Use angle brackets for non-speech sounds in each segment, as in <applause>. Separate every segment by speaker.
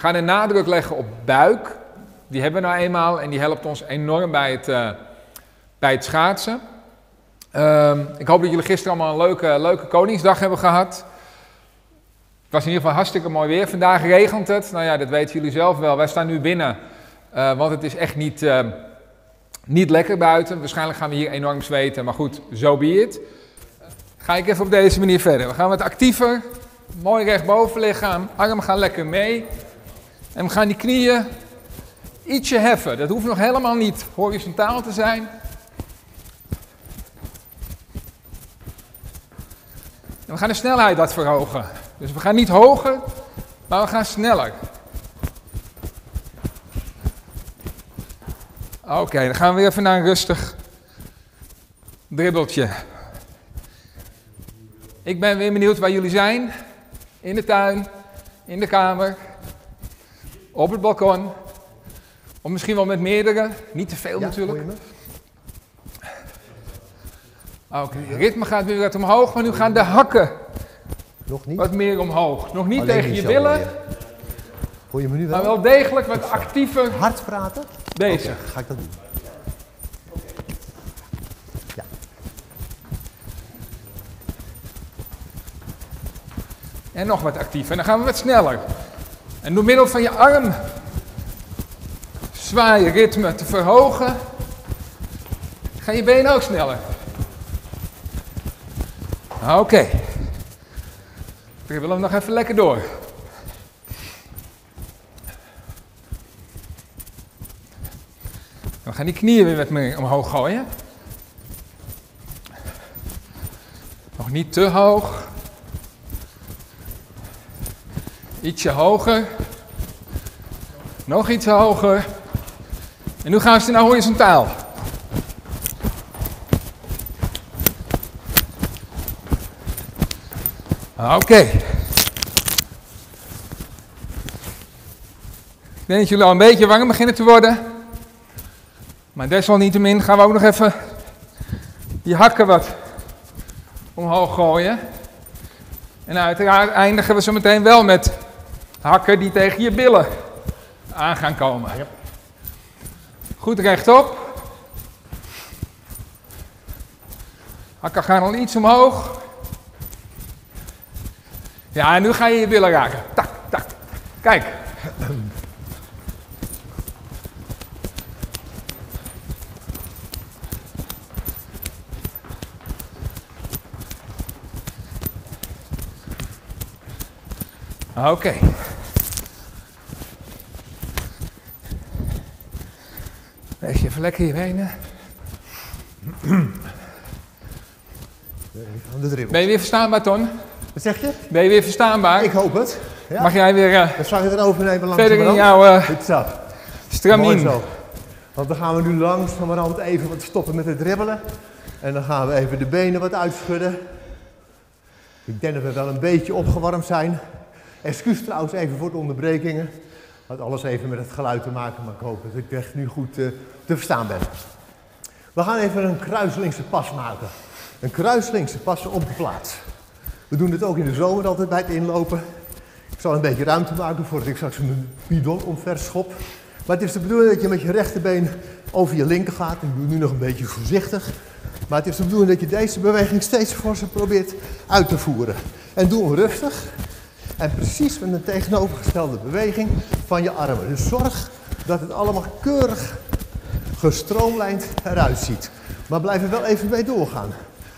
Speaker 1: Ga de nadruk leggen op buik. Die hebben we nou eenmaal en die helpt ons enorm bij het, uh, bij het schaatsen. Um, ik hoop dat jullie gisteren allemaal een leuke, leuke Koningsdag hebben gehad. Het was in ieder geval hartstikke mooi weer. Vandaag regent het. Nou ja, dat weten jullie zelf wel. Wij staan nu binnen, uh, want het is echt niet, uh, niet lekker buiten. Waarschijnlijk gaan we hier enorm zweten, maar goed, zo so. Ga ik even op deze manier verder. We gaan wat actiever. Mooi rechtboven lichaam. Armen gaan lekker mee. En we gaan die knieën ietsje heffen. Dat hoeft nog helemaal niet horizontaal te zijn. En we gaan de snelheid wat verhogen. Dus we gaan niet hoger, maar we gaan sneller. Oké, dan gaan we weer even naar een rustig dribbeltje. Ik ben weer benieuwd waar jullie zijn. In de tuin, in de kamer, op het balkon. Of misschien wel met meerdere. Niet te veel
Speaker 2: Ja,
Speaker 1: natuurlijk.
Speaker 2: me?
Speaker 1: Oké, het ritme gaat weer wat omhoog, maar nu gaan de hakken
Speaker 2: Nog niet?
Speaker 1: wat meer omhoog. Nog niet
Speaker 2: Alleen
Speaker 1: tegen je
Speaker 2: weer. Hoor je me nu wel?
Speaker 1: maar wel degelijk wat actiever
Speaker 2: Hard praten?
Speaker 1: bezig.
Speaker 2: Oké, ga ik dat doen.
Speaker 1: En nog wat actiever. En dan gaan we wat sneller. En door middel van je arm zwaaien ritme te verhogen, gaan je benen ook sneller. Oké. Dribbelen hem nog even lekker door. We gaan die knieën weer wat meer omhoog gooien. Nog niet te hoog. Ietsje hoger. Nog iets hoger. En nu gaan ze naar horizontaal. Oké. Ik denk dat jullie al een beetje warm beginnen te worden. Maar desalniettemin gaan we ook nog even die hakken wat omhoog gooien. En uiteraard eindigen we zo meteen wel met hakken die tegen je billen aan gaan komen. Goed rechtop. Hakken gaan al iets omhoog. Ja, en nu ga je je billen raken. Tak, tak. Kijk. Oké. Leg je even lekker je benen.
Speaker 2: De.
Speaker 1: Ben je weer verstaanbaar, Ton?
Speaker 2: Wat zeg je?
Speaker 1: Ben je weer verstaanbaar?
Speaker 2: Ik hoop het. Ja.
Speaker 1: Mag jij weer eh,
Speaker 2: Dan je het overnemen langs
Speaker 1: verder in jouw uh, stramien?
Speaker 2: Want dan gaan we nu langzamerhand even wat stoppen met het dribbelen. En dan gaan we even de benen wat uitschudden. Ik denk dat we wel een beetje opgewarmd zijn. Excuus trouwens even voor de onderbrekingen. Had alles even met het geluid te maken, maar ik hoop dat ik echt nu goed eh, te verstaan ben. We gaan even een kruiselingse pas maken. Een kruiselingse pas op de plaats. We doen dit ook in de zomer altijd bij het inlopen. Ik zal een beetje ruimte maken voordat ik straks mijn bidon omver schop. Maar het is de bedoeling dat je met je rechterbeen over je linker gaat. Ik doe nu nog een beetje voorzichtig. Maar het is de bedoeling dat je deze beweging steeds forser probeert uit te voeren. En doe hem rustig. En precies met een tegenovergestelde beweging van je armen. Dus zorg dat het allemaal keurig gestroomlijnd eruit ziet. Maar blijf er wel even mee doorgaan.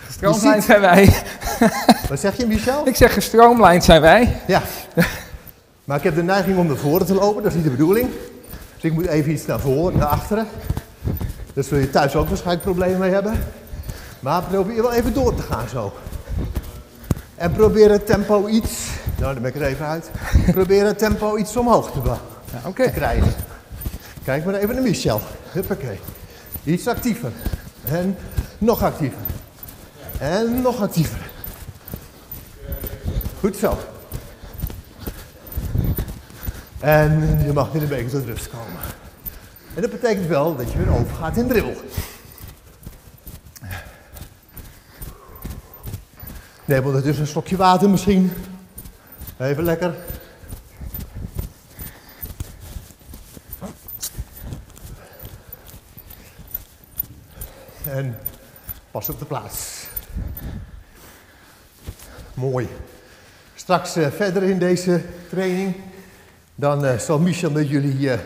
Speaker 1: Gestroomlijnd zijn wij. <laughs>
Speaker 2: Wat zeg je, Michel?
Speaker 1: Ik zeg gestroomlijnd zijn wij.
Speaker 2: Ja. Maar ik heb de neiging om naar voren te lopen, dat is niet de bedoeling. Dus ik moet even iets naar voren, naar achteren. Daar zul je thuis ook waarschijnlijk problemen mee hebben. Maar probeer wel even door te gaan zo. En probeer het tempo iets, nou dan ben ik er even uit. <laughs> Probeer het tempo iets omhoog te,
Speaker 1: Ja,
Speaker 2: te krijgen. Kijk maar even naar Michel. Huppakee. Iets actiever. En nog actiever. En nog actiever. Goed zo. En je mag weer een beetje tot rust komen. En dat betekent wel dat je weer overgaat in dribbel. Neem wel dus een slokje water misschien. Even lekker. En pas op de plaats. Mooi. Straks eh, verder in deze training. Dan eh, zal Michel met jullie eh,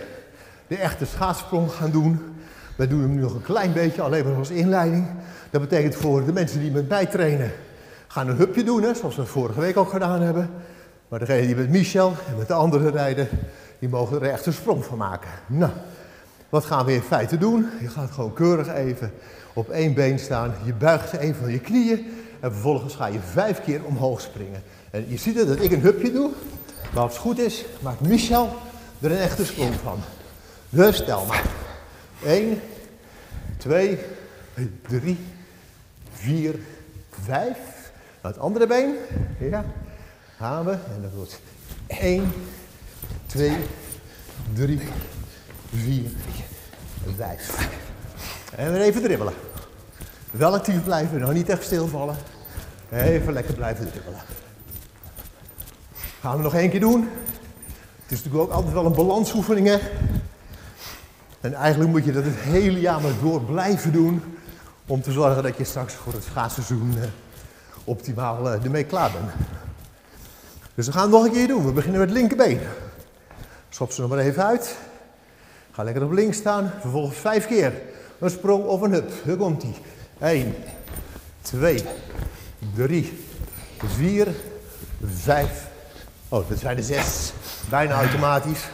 Speaker 2: de echte schaatsprong gaan doen. We doen hem nu nog een klein beetje, alleen maar als inleiding. Dat betekent voor de mensen die met mij trainen gaan een hupje doen, hè, zoals we vorige week ook gedaan hebben. Maar degene die met Michel en met de anderen rijden, die mogen er echt een sprong van maken. Nou, wat gaan we in feite doen? Je gaat gewoon keurig even op één been staan. Je buigt een van je knieën en vervolgens ga je vijf keer omhoog springen. En je ziet het dat ik een hupje doe, maar als het goed is, maakt Michel er een echte sprong van. Dus stel maar. 1, 2, 3, 4, 5. Het andere been. Ja. Gaan we. En dat wordt 1, 2, 3, 4, 5. En weer even dribbelen. Wel actief blijven, nog niet echt stilvallen. Even lekker blijven dribbelen. Gaan we nog één keer doen. Het is natuurlijk ook altijd wel een balansoefening, hè. En eigenlijk moet je dat het hele jaar maar door blijven doen. Om te zorgen dat je straks voor het schaatsseizoen uh, optimaal uh, ermee klaar bent. Dus we gaan het nog een keer doen. We beginnen met het linkerbeen. Schop ze nog maar even uit. Ga lekker op links staan. Vervolgens vijf keer. Een sprong of een hup. Hier komt ie. 1, 2, 3, 4, 5. Oh, dat zijn de zes. Bijna automatisch.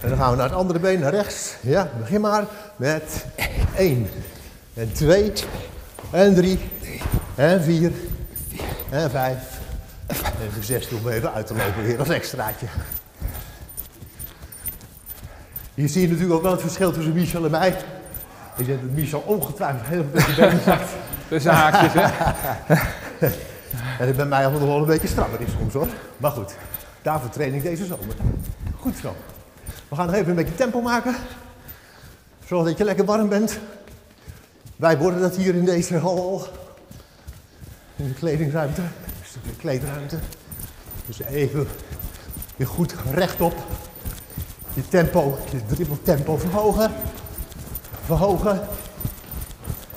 Speaker 2: En dan gaan we naar het andere been, naar rechts. Ja, begin maar met 1 en 2 en 3 en 4 en 5 en de 6 doen we even uit te lopen weer als extraatje. Hier zie je natuurlijk ook wel het verschil tussen Michel en mij. Ik denk dat Michel ongetwijfeld heel veel tussen benen zakt. <laughs>
Speaker 1: Tussen haakjes, hè? <laughs>
Speaker 2: en ben mij allemaal nog wel een beetje strammer is soms hoor. Maar goed, daarvoor train ik deze zomer. Goed zo. We gaan nog even een beetje tempo maken. Zodat je lekker warm bent. Wij worden dat hier in deze hal. In de kledingruimte. Dus de kleedruimte. Dus even weer goed rechtop. Je tempo, je dribbeltempo verhogen. Verhogen.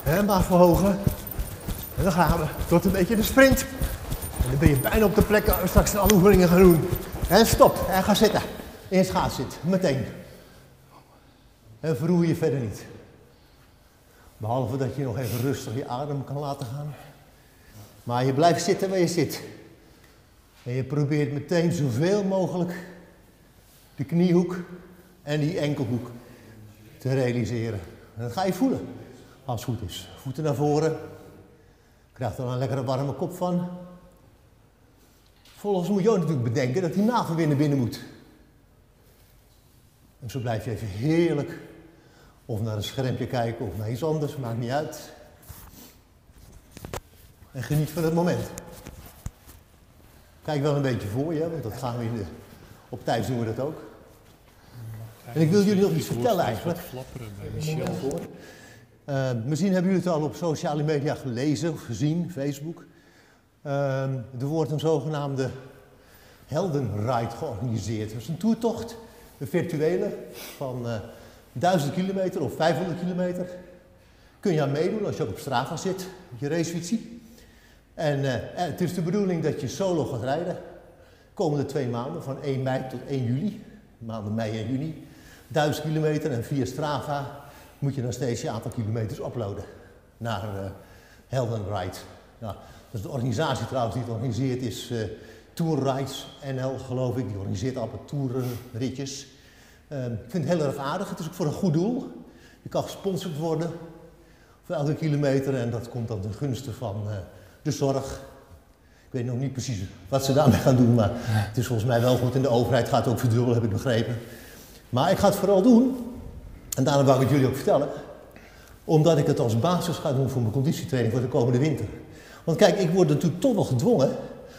Speaker 2: En maar verhogen. En dan gaan we tot een beetje de sprint. En dan ben je bijna op de plek waar we straks alle oefeningen gaan doen. En stop. En ga zitten. In schaats zit. Meteen. En verroer je verder niet. Behalve dat je nog even rustig je adem kan laten gaan. Maar je blijft zitten waar je zit. En je probeert meteen zoveel mogelijk de kniehoek en die enkelhoek te realiseren. En dat ga je voelen, als het goed is. Voeten naar voren. Krijg er een lekkere warme kop van. Volgens moet je ook natuurlijk bedenken dat die navel binnen moet. En zo blijf je even heerlijk of naar een schermpje kijken of naar iets anders, maakt niet uit. En geniet van het moment. Kijk wel een beetje voor je, want dat gaan we in de, op tijd doen we dat ook. En ik wil jullie nog iets vertellen eigenlijk. Voor. Uh, misschien hebben jullie het al op sociale media gelezen of gezien, Facebook. Uh, er wordt een zogenaamde Heldenride georganiseerd. Dat is een toertocht, een virtuele, van uh, 1000 kilometer of 500 kilometer. Kun je aan meedoen als je ook op Strava zit, je racefietsie. En uh, het is de bedoeling dat je solo gaat rijden. Komende twee maanden, van 1 mei tot 1 juli. Maanden mei en juni. 1000 kilometer en via Strava moet je dan steeds je aantal kilometers uploaden naar uh, Helden Ride. Nou, dat is de organisatie trouwens die het organiseert is uh, Tour Rides NL geloof ik. Die organiseert altijd tourritjes. Uh, ik vind het heel erg aardig. Het is ook voor een goed doel. Je kan gesponsord worden voor elke kilometer en dat komt dan ten gunste van de zorg. Ik weet nog niet precies wat ze daarmee gaan doen, maar het is volgens mij wel goed. En de overheid gaat ook verdubbelen, heb ik begrepen. Maar ik ga het vooral doen, en daarom wou ik jullie ook vertellen, omdat ik het als basis ga doen voor mijn conditietraining voor de komende winter. Want kijk, ik word natuurlijk toch wel gedwongen,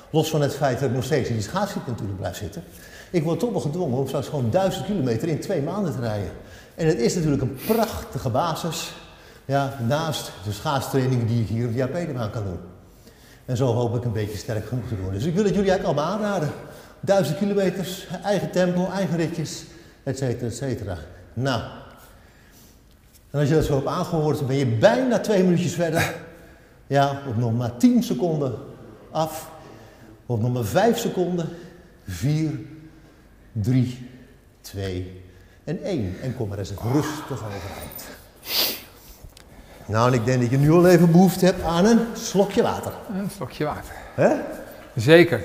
Speaker 2: los van het feit dat ik nog steeds in die schaatsfiets natuurlijk blijf zitten. Ik word toch wel gedwongen om straks gewoon duizend kilometer in twee maanden te rijden. En het is natuurlijk een prachtige basis, ja, naast de schaatstrainingen die ik hier op de JP-baan kan doen. En zo hoop ik een beetje sterk genoeg te worden. Dus ik wil het jullie eigenlijk allemaal aanraden. Duizend kilometers, eigen tempo, eigen ritjes, et cetera, et cetera. Nou, En als je dat zo hebt aangehoord, ben je bijna twee minuutjes verder. Ja, op nog maar 10 seconden af. Op nog maar 5 seconden. 4, 3, 2 en 1. En kom maar eens rustig overeind. Nou, en ik denk dat je nu al even behoefte hebt aan een slokje water.
Speaker 1: Een slokje water.
Speaker 2: Hè?
Speaker 1: Zeker.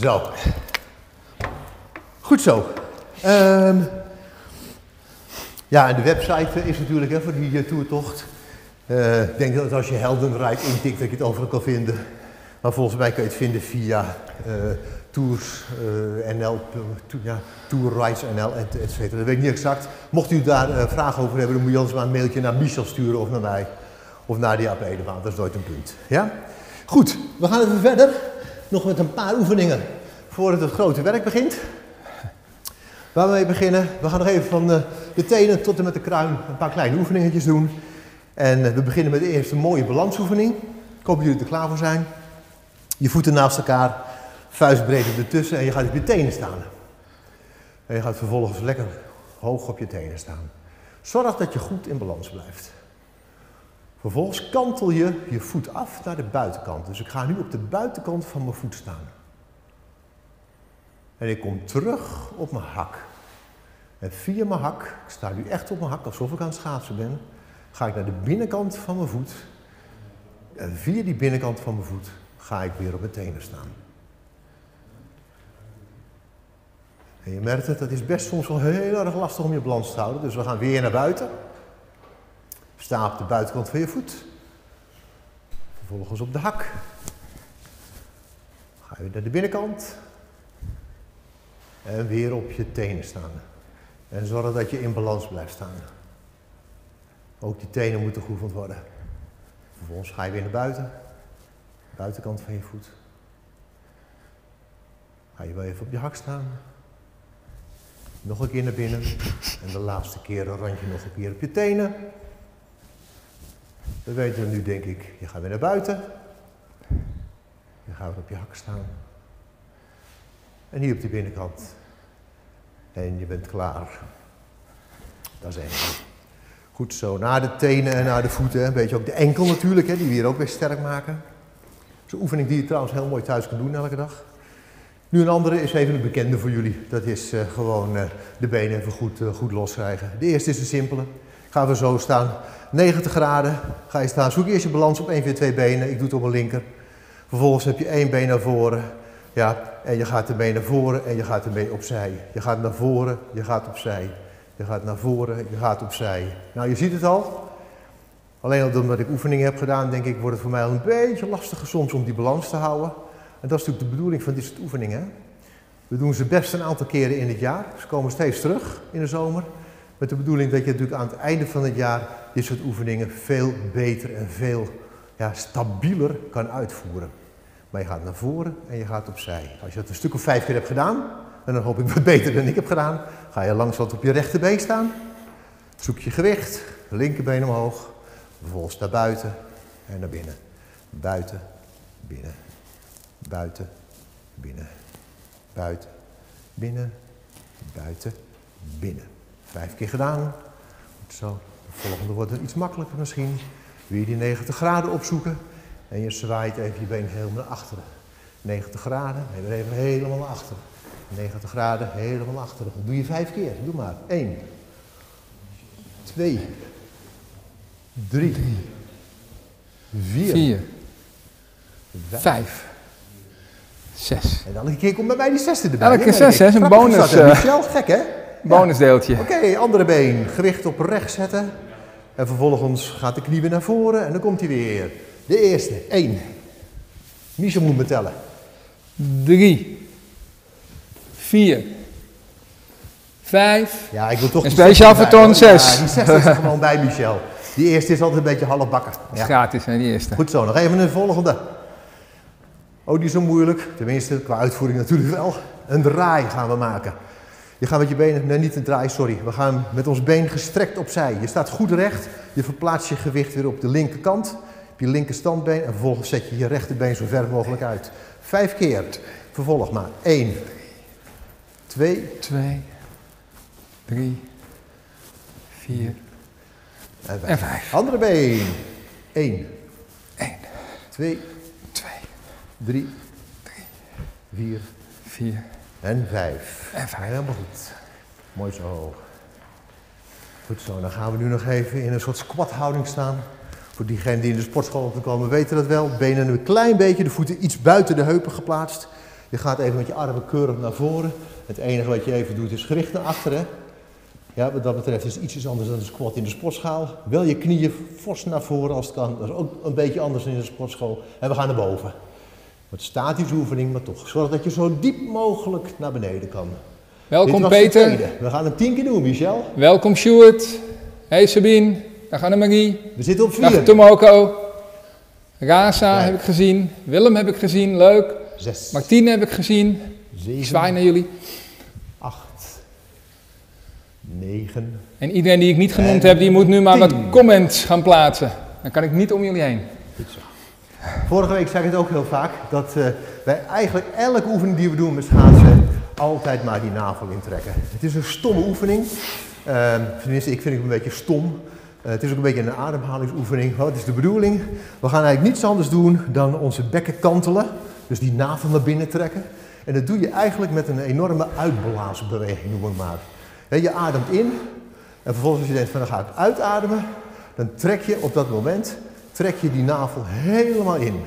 Speaker 2: Zo. Goed zo. Ehm, ja, en de website is natuurlijk hè, voor die uh, toertocht. Uh, ik denk dat als je Heldenrijk intikt, dat je het overal kan vinden. Maar volgens mij kun je het vinden via uh, Tours NL, to, ja, Tourrides NL, et, et cetera. Dat weet ik niet exact. Mocht u daar vragen over hebben, dan moet je anders maar een mailtje naar Michel sturen of naar mij. Of naar die AP dat is nooit een punt. Ja? Goed, we gaan even verder. Nog met een paar oefeningen voordat het grote werk begint. Waar we mee beginnen, we gaan nog even van de, de tenen tot en met de kruin een paar kleine oefeningetjes doen. En we beginnen met de eerste mooie balansoefening. Ik hoop dat jullie er klaar voor zijn. Je voeten naast elkaar, vuistbreed ertussen en je gaat op je tenen staan. En je gaat vervolgens lekker hoog op je tenen staan. Zorg dat je goed in balans blijft. Vervolgens kantel je je voet af naar de buitenkant. Dus ik ga nu op de buitenkant van mijn voet staan. En ik kom terug op mijn hak. En via mijn hak, ik sta nu echt op mijn hak alsof ik aan het schaatsen ben, ga ik naar de binnenkant van mijn voet. En via die binnenkant van mijn voet ga ik weer op mijn tenen staan. En je merkt het, dat is best soms wel heel erg lastig om je balans te houden. Dus we gaan weer naar buiten. Sta op de buitenkant van je voet. Vervolgens op de hak. Ga je naar de binnenkant. En weer op je tenen staan. En zorg dat je in balans blijft staan. Ook die tenen moeten geoefend worden. Vervolgens ga je weer naar buiten. Buitenkant van je voet. Ga je wel even op je hak staan. Nog een keer naar binnen. En de laatste keer een randje nog een keer op je tenen. We weten nu, denk ik, je gaat weer naar buiten. Je gaat weer op je hak staan. En hier op de binnenkant. En je bent klaar. Dat is één. Goed zo, naar de tenen en naar de voeten. Een beetje ook de enkel natuurlijk, hè, die we hier ook weer sterk maken. Dat is een oefening die je trouwens heel mooi thuis kan doen elke dag. Nu een andere is even een bekende voor jullie. Dat is uh, gewoon uh, de benen even goed, uh, goed loskrijgen. De eerste is de simpele. Gaan we zo staan. 90 graden ga je staan. Zoek eerst je balans op 1 van je twee benen. Ik doe het op mijn linker. Vervolgens heb je één been naar voren. Ja, en je gaat ermee naar voren en je gaat ermee opzij. Je gaat naar voren, je gaat opzij. Je gaat naar voren, je gaat opzij. Nou, je ziet het al. Alleen omdat ik oefeningen heb gedaan, denk ik, wordt het voor mij al een beetje lastiger soms om die balans te houden. En dat is natuurlijk de bedoeling van dit soort oefeningen. We doen ze best een aantal keren in het jaar. Ze komen steeds terug in de zomer. Met de bedoeling dat je natuurlijk aan het einde van het jaar dit soort oefeningen veel beter en veel ja, stabieler kan uitvoeren. Maar je gaat naar voren en je gaat opzij. Als je dat een stuk of vijf keer hebt gedaan, en dan hoop ik wat beter dan ik heb gedaan, ga je langs wat op je rechterbeen staan. Zoek je gewicht, linkerbeen omhoog, vervolgens naar buiten en naar binnen. Buiten, binnen, buiten, binnen, buiten, binnen, buiten, binnen. Vijf keer gedaan. Zo. De volgende wordt het iets makkelijker misschien. Weer die 90 graden opzoeken. En je zwaait even je been helemaal naar achteren. 90 graden, weer even helemaal naar achteren. 90 graden, helemaal naar achteren. Dat doe je vijf keer. Doe maar. 1, 2, 3, 4,
Speaker 1: 4, 5, 6.
Speaker 2: En elke keer komt bij mij die zesde erbij.
Speaker 1: Elke
Speaker 2: hè?
Speaker 1: zes, hè? Een bonus, eh.
Speaker 2: Michel? Gek, hè?
Speaker 1: Bonusdeeltje.
Speaker 2: Oké, andere been. Gewicht op rechts zetten. En vervolgens gaat de knie weer naar voren en dan komt hij weer. De eerste, 1. Michel moet me tellen.
Speaker 1: 3, 4, 5.
Speaker 2: Ja, ik wil toch
Speaker 1: En
Speaker 2: die
Speaker 1: speciaal voor Ton
Speaker 2: hoor.
Speaker 1: zes.
Speaker 2: Ja, die zesde is er gewoon <laughs> bij, Michel. Die eerste is altijd een beetje halfbakken.
Speaker 1: Dat is
Speaker 2: Ja.
Speaker 1: gratis, hè, die eerste.
Speaker 2: Goed zo, nog even een volgende. Oh, die is zo moeilijk. Tenminste, qua uitvoering natuurlijk wel. Een draai gaan we maken. Je gaat met je benen, nee niet een draai, sorry. We gaan met ons been gestrekt opzij. Je staat goed recht. Je verplaatst je gewicht weer op de linkerkant. op je linker standbeen en vervolgens zet je je rechterbeen zo ver mogelijk uit. Vijf keer. Vervolg maar. 1, 2
Speaker 1: 2, 3, 4
Speaker 2: en
Speaker 1: en
Speaker 2: 5.
Speaker 1: 5.
Speaker 2: Andere been. 1,
Speaker 1: 1,
Speaker 2: 2,
Speaker 1: 2,
Speaker 2: 3, 4
Speaker 1: 4
Speaker 2: en 5.
Speaker 1: en 5.
Speaker 2: Helemaal goed. Mooi zo. Goed zo, dan gaan we nu nog even in een soort squathouding staan. Voor diegenen die in de sportschool op te komen weten dat wel. Benen een klein beetje, de voeten iets buiten de heupen geplaatst. Je gaat even met je armen keurig naar voren. Het enige wat je even doet is gericht naar achteren. Ja, wat dat betreft is het ietsjes anders dan een squat in de sportschaal. Wel je knieën fors naar voren als het kan. Dat is ook een beetje anders dan in de sportschool. En we gaan naar boven. Wat statische oefening, maar toch. Zorg dat je zo diep mogelijk naar beneden kan.
Speaker 1: Welkom Peter.
Speaker 2: We gaan hem tien keer doen, Michel.
Speaker 1: Welkom Sjoerd. Hey Sabine. Dag Annemarie.
Speaker 2: We zitten op
Speaker 1: Dag
Speaker 2: vier.
Speaker 1: Tomoko. Raza heb ik gezien. Willem heb ik gezien. Leuk.
Speaker 2: Zes.
Speaker 1: Martine heb ik gezien. Ik
Speaker 2: Zeven.
Speaker 1: zwaai naar jullie.
Speaker 2: Acht. Negen.
Speaker 1: En iedereen die ik niet genoemd
Speaker 2: En
Speaker 1: heb, die moet nu maar wat comments gaan plaatsen. Dan kan ik niet om jullie heen.
Speaker 2: Goed zo. Vorige week zei ik het ook heel vaak, dat eh, wij eigenlijk elke oefening die we doen met schaatsen, altijd maar die navel intrekken. Het is een stomme oefening. Ehm, tenminste, ik vind het een beetje stom. Eh, het is ook een beetje een ademhalingsoefening. Wat is de bedoeling? We gaan eigenlijk niets anders doen dan onze bekken kantelen. Dus die navel naar binnen trekken. En dat doe je eigenlijk met een enorme uitblaasbeweging, noem het maar. Je ademt in en vervolgens als je denkt van dan ga ik uitademen, dan trek je op dat moment, trek je die navel helemaal in.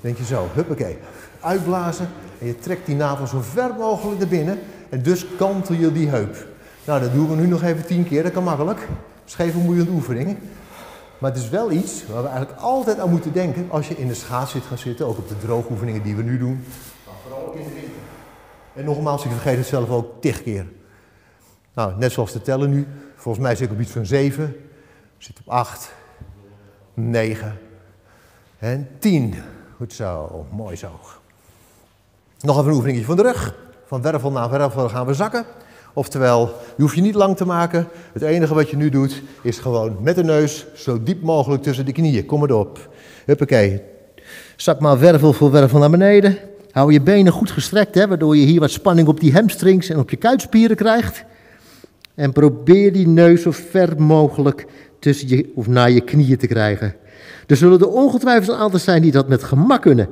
Speaker 2: Denk je zo, huppakee, uitblazen en je trekt die navel zo ver mogelijk naar binnen en dus kantel je die heup. Nou, dat doen we nu nog even tien keer, dat kan makkelijk. Het is geen vermoeiende oefening. Maar het is wel iets waar we eigenlijk altijd aan moeten denken als je in de schaats zit gaan zitten, ook op de droogoefeningen die we nu doen. Maar vooral ook in de winter. En nogmaals, ik vergeet het zelf ook tig keer. Nou, net zoals te tellen nu. Volgens mij zit ik op iets van 7. Ik zit op 8, 9 en 10. Goed zo, mooi zo. Nog even een oefeningetje van de rug. Van wervel naar wervel gaan we zakken. Oftewel, je hoeft je niet lang te maken. Het enige wat je nu doet, is gewoon met de neus zo diep mogelijk tussen de knieën. Kom erop. Huppakee. Zak maar wervel voor wervel naar beneden. Hou je benen goed gestrekt, hè, waardoor je hier wat spanning op die hamstrings en op je kuitspieren krijgt. En probeer die neus zo ver mogelijk tussen je, of naar je knieën te krijgen. Er zullen er ongetwijfeld een aantal zijn die dat met gemak kunnen.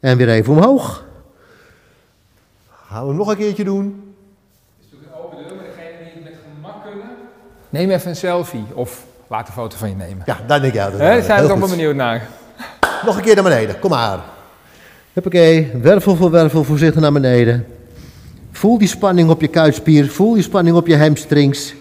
Speaker 2: En weer even omhoog. Gaan we nog een keertje doen.
Speaker 1: Het is natuurlijk een open deur, maar degene die het met gemak kunnen... Neem even een selfie of laat een foto van je nemen.
Speaker 2: Ja, daar denk ik uit.
Speaker 1: Hè, Daar zijn we toch wel benieuwd naar.
Speaker 2: Nog een keer naar beneden, kom maar. Huppakee, wervel voor wervel voorzichtig naar beneden. Voel die spanning op je kuitspier, voel die spanning op je hamstrings.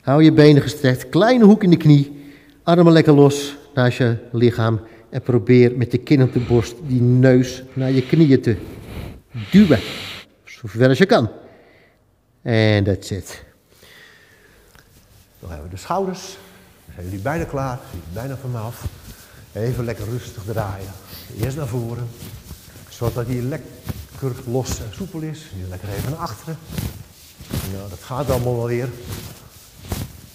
Speaker 2: Hou je benen gestrekt, kleine hoek in de knie, armen lekker los naast je lichaam. En probeer met je kin op de borst die neus naar je knieën te duwen. Zo ver als je kan. En that's it. Dan hebben we de schouders. Dan zijn jullie bijna klaar, bijna van me af. Even lekker rustig draaien. Eerst naar voren. Zorg dat hij lekker los en soepel is. Nu lekker even naar achteren. Nou, dat gaat allemaal wel weer.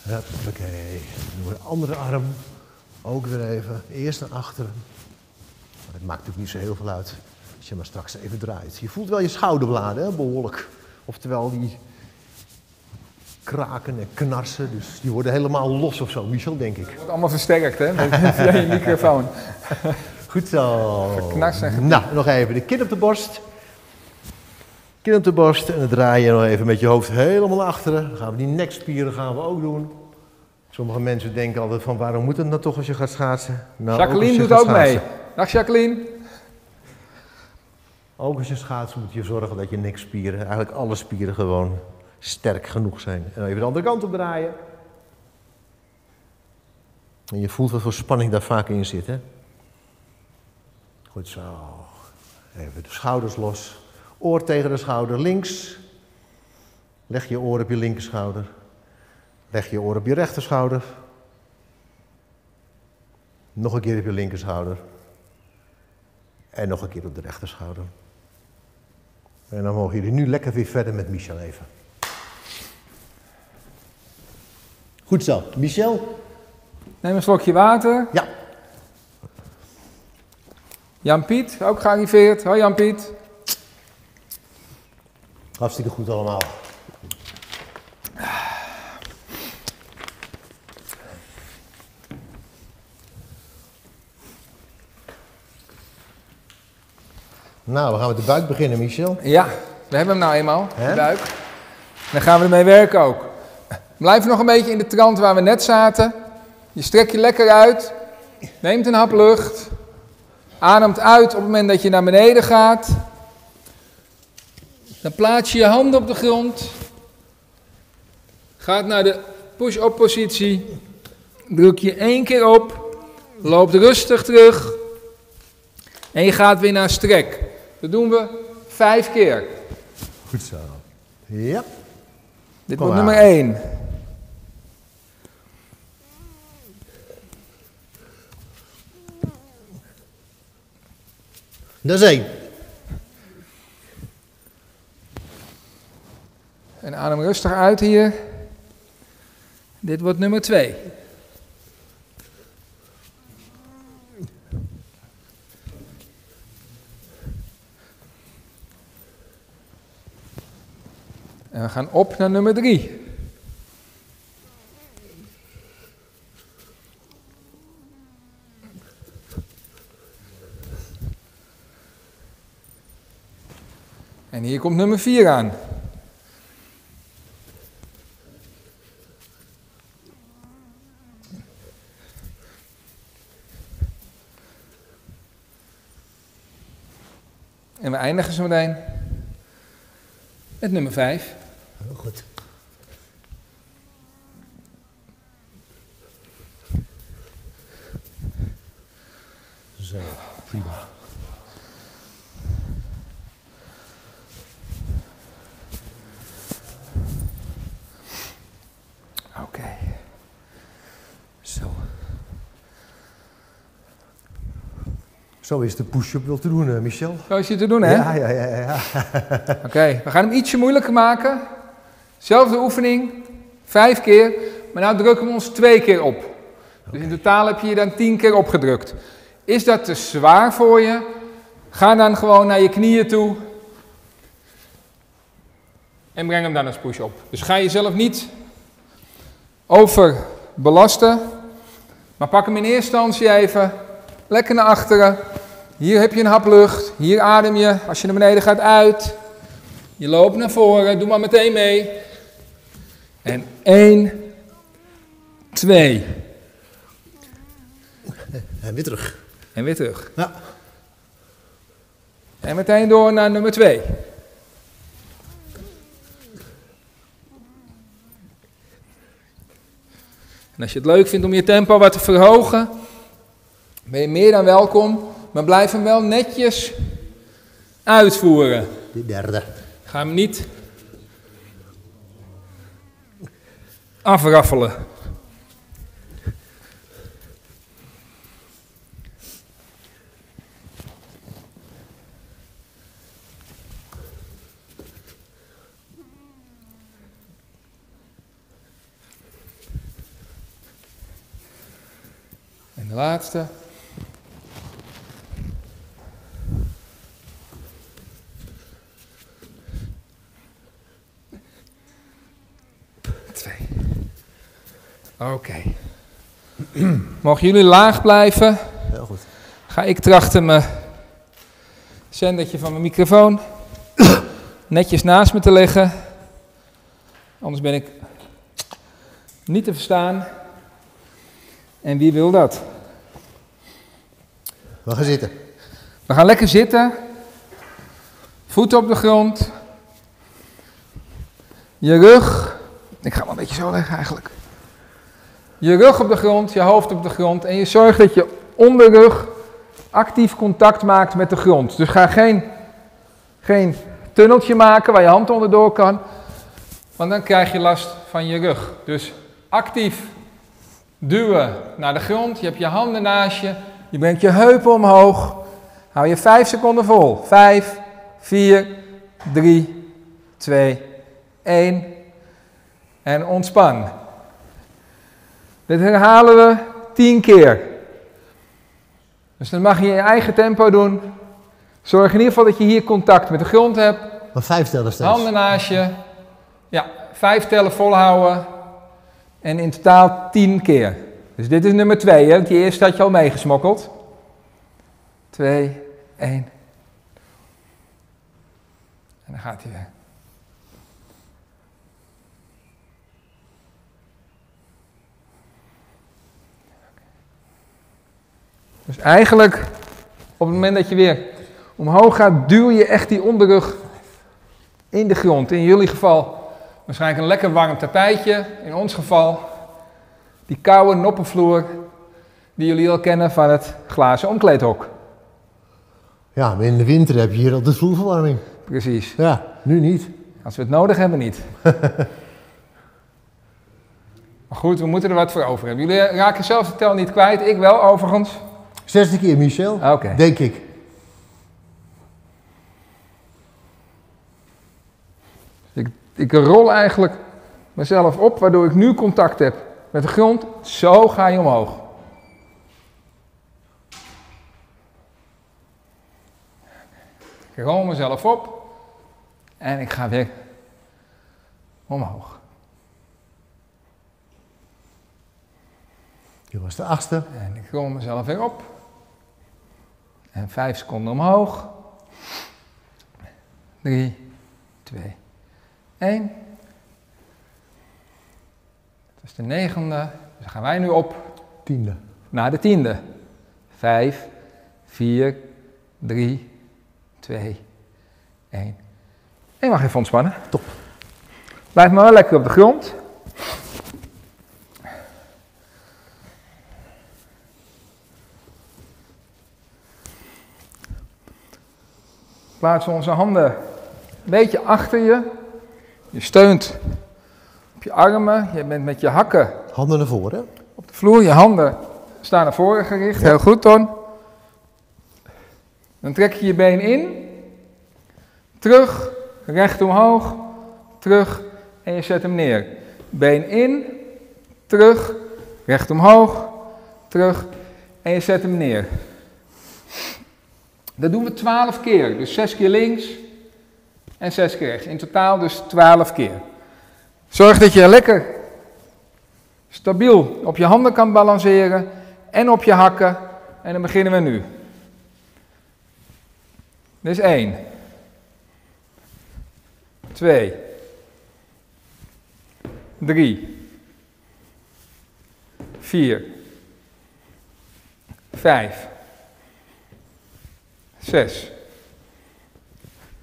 Speaker 2: Huppakee. We de andere arm. Ook weer even. Eerst naar achteren. Maar dat maakt natuurlijk niet zo heel veel uit. Als je maar straks even draait. Je voelt wel je schouderbladen, hè, behoorlijk. Oftewel die kraken en knarsen. Dus die worden helemaal los of zo. Michel, denk ik.
Speaker 1: Het wordt allemaal versterkt, hè? met- <laughs> Via je microfoon.
Speaker 2: Goed zo.
Speaker 1: Geknarst en
Speaker 2: Nou, nog even de kin op de borst. Kin op de borst en dan draai je nog even met je hoofd helemaal naar achteren. Dan gaan we die nekspieren gaan we ook doen. Sommige mensen denken altijd van waarom moet het nou toch als je gaat schaatsen? Nou,
Speaker 1: Jacqueline doet ook mee.
Speaker 2: schaatsen.
Speaker 1: Dag Jacqueline.
Speaker 2: Ook als je schaatst moet je zorgen dat je nekspieren, eigenlijk alle spieren gewoon sterk genoeg zijn. En dan even de andere kant op draaien. En je voelt wat voor spanning daar vaak in zit, hè? Goed zo. Even de schouders los. Oor tegen de schouder links. Leg je oor op je linkerschouder. Leg je oor op je rechterschouder. Nog een keer op je linkerschouder. En nog een keer op de rechterschouder. En dan mogen jullie nu lekker weer verder met Michel even. Goed zo. Michel?
Speaker 1: Neem een slokje water.
Speaker 2: Ja.
Speaker 1: Jan-Piet, ook gearriveerd. Hoi Jan-Piet.
Speaker 2: Hartstikke goed allemaal. Nou, we gaan met de buik beginnen, Michel.
Speaker 1: Ja, we hebben hem nou eenmaal, de buik. Dan gaan we ermee werken ook. Blijf nog een beetje in de trant waar we net zaten. Je strekt je lekker uit. Neemt een hap lucht. Ademt uit op het moment dat je naar beneden gaat. Dan plaats je je handen op de grond. Gaat naar de push-up positie. Druk je één keer op. Loopt rustig terug. En je gaat weer naar strek. Dat doen we vijf keer.
Speaker 2: Goed zo. Ja.
Speaker 1: Dit
Speaker 2: Kom
Speaker 1: wordt nummer 1.
Speaker 2: Dat is één.
Speaker 1: En adem rustig uit hier. Dit wordt nummer 2. En we gaan op naar nummer 3. En hier komt nummer 4 aan. Eindigen zo meteen met nummer 5.
Speaker 2: Heel goed. Zo, prima.
Speaker 1: Oké.
Speaker 2: Zo. Zo is de push-up wel te doen, eh, Michel.
Speaker 1: Zo is hij te doen, hè?
Speaker 2: Ja, ja, ja, ja. <laughs>
Speaker 1: Oké, we gaan hem ietsje moeilijker maken. Zelfde oefening, vijf keer, maar nu drukken we ons twee keer op. Dus in totaal heb je je dan tien keer opgedrukt. Is dat te zwaar voor je? Ga dan gewoon naar je knieën toe. En breng hem dan als push-up. Dus ga jezelf niet overbelasten. Maar pak hem in eerste instantie even lekker naar achteren. Hier heb je een hap lucht. Hier adem je. Als je naar beneden gaat uit. Je loopt naar voren. Doe maar meteen mee. En 1, 2.
Speaker 2: En weer terug.
Speaker 1: En weer terug.
Speaker 2: Ja.
Speaker 1: En meteen door naar nummer 2. En als je het leuk vindt om je tempo wat te verhogen, ben je meer dan welkom. Maar blijf hem wel netjes uitvoeren.
Speaker 2: De derde.
Speaker 1: Ga hem niet afraffelen. En de laatste. Oké. Mogen jullie laag blijven,
Speaker 2: Heel goed.
Speaker 1: ga ik trachten mijn zendertje van mijn microfoon netjes naast me te leggen. Anders ben ik niet te verstaan. En wie wil dat?
Speaker 2: We gaan zitten.
Speaker 1: We gaan lekker zitten. Voeten op de grond. Je rug. Ik ga hem een beetje zo leggen eigenlijk. Je rug op de grond, je hoofd op de grond. En je zorgt dat je onderrug actief contact maakt met de grond. Dus ga geen, geen tunneltje maken waar je hand onderdoor kan. Want dan krijg je last van je rug. Dus actief duwen naar de grond. Je hebt je handen naast je. Je brengt je heupen omhoog. Hou je 5 seconden vol. 5, 4, 3, 2, 1. En ontspan. Dit herhalen we 10 keer. Dus dan mag je in je eigen tempo doen. Zorg in ieder geval dat je hier contact met de grond hebt.
Speaker 2: Maar vijf tellen steeds.
Speaker 1: Handen naast je. Ja, vijf tellen volhouden. En in totaal tien keer. Dus dit is nummer twee, hè? want die eerste had je al meegesmokkeld. Twee, één. En dan gaat hij weer. Dus eigenlijk, op het moment dat je weer omhoog gaat, duw je echt die onderrug in de grond. In jullie geval waarschijnlijk een lekker warm tapijtje. In ons geval die koude noppenvloer die jullie al kennen van het glazen omkleedhok.
Speaker 2: Ja, maar in de winter heb je hier al de vloerverwarming.
Speaker 1: Precies.
Speaker 2: Ja, nu niet.
Speaker 1: Als we het nodig hebben, niet. <laughs> maar goed, we moeten er wat voor over hebben. Jullie raken zelf de tel niet kwijt. Ik wel, overigens.
Speaker 2: Zesde keer, Michel.
Speaker 1: Oké.
Speaker 2: Denk ik.
Speaker 1: Ik, ik rol eigenlijk mezelf op, waardoor ik nu contact heb met de grond. Zo ga je omhoog. Ik rol mezelf op en ik ga weer omhoog.
Speaker 2: Dit was de achtste.
Speaker 1: En ik rol mezelf weer op. En vijf seconden omhoog. Drie, twee, één. Dat is de negende. Dus dan gaan wij nu op
Speaker 2: Tiende.
Speaker 1: naar de tiende. Vijf, vier, drie, twee, één. En je mag even ontspannen.
Speaker 2: Top.
Speaker 1: Blijf maar wel lekker op de grond. Plaatsen onze handen een beetje achter je. Je steunt op je armen. Je bent met je hakken
Speaker 2: Handen naar voren.
Speaker 1: op de vloer. Je handen staan naar voren gericht. Heel goed, Ton. Dan trek je je been in. Terug. Recht omhoog. Terug. En je zet hem neer. Been in. Terug. Recht omhoog. Terug. En je zet hem neer. Dat doen we twaalf keer. Dus zes keer links en zes keer rechts. In totaal dus twaalf keer. Zorg dat je lekker stabiel op je handen kan balanceren en op je hakken. En dan beginnen we nu. Is één. Twee. Drie. Vier. Vijf. Zes.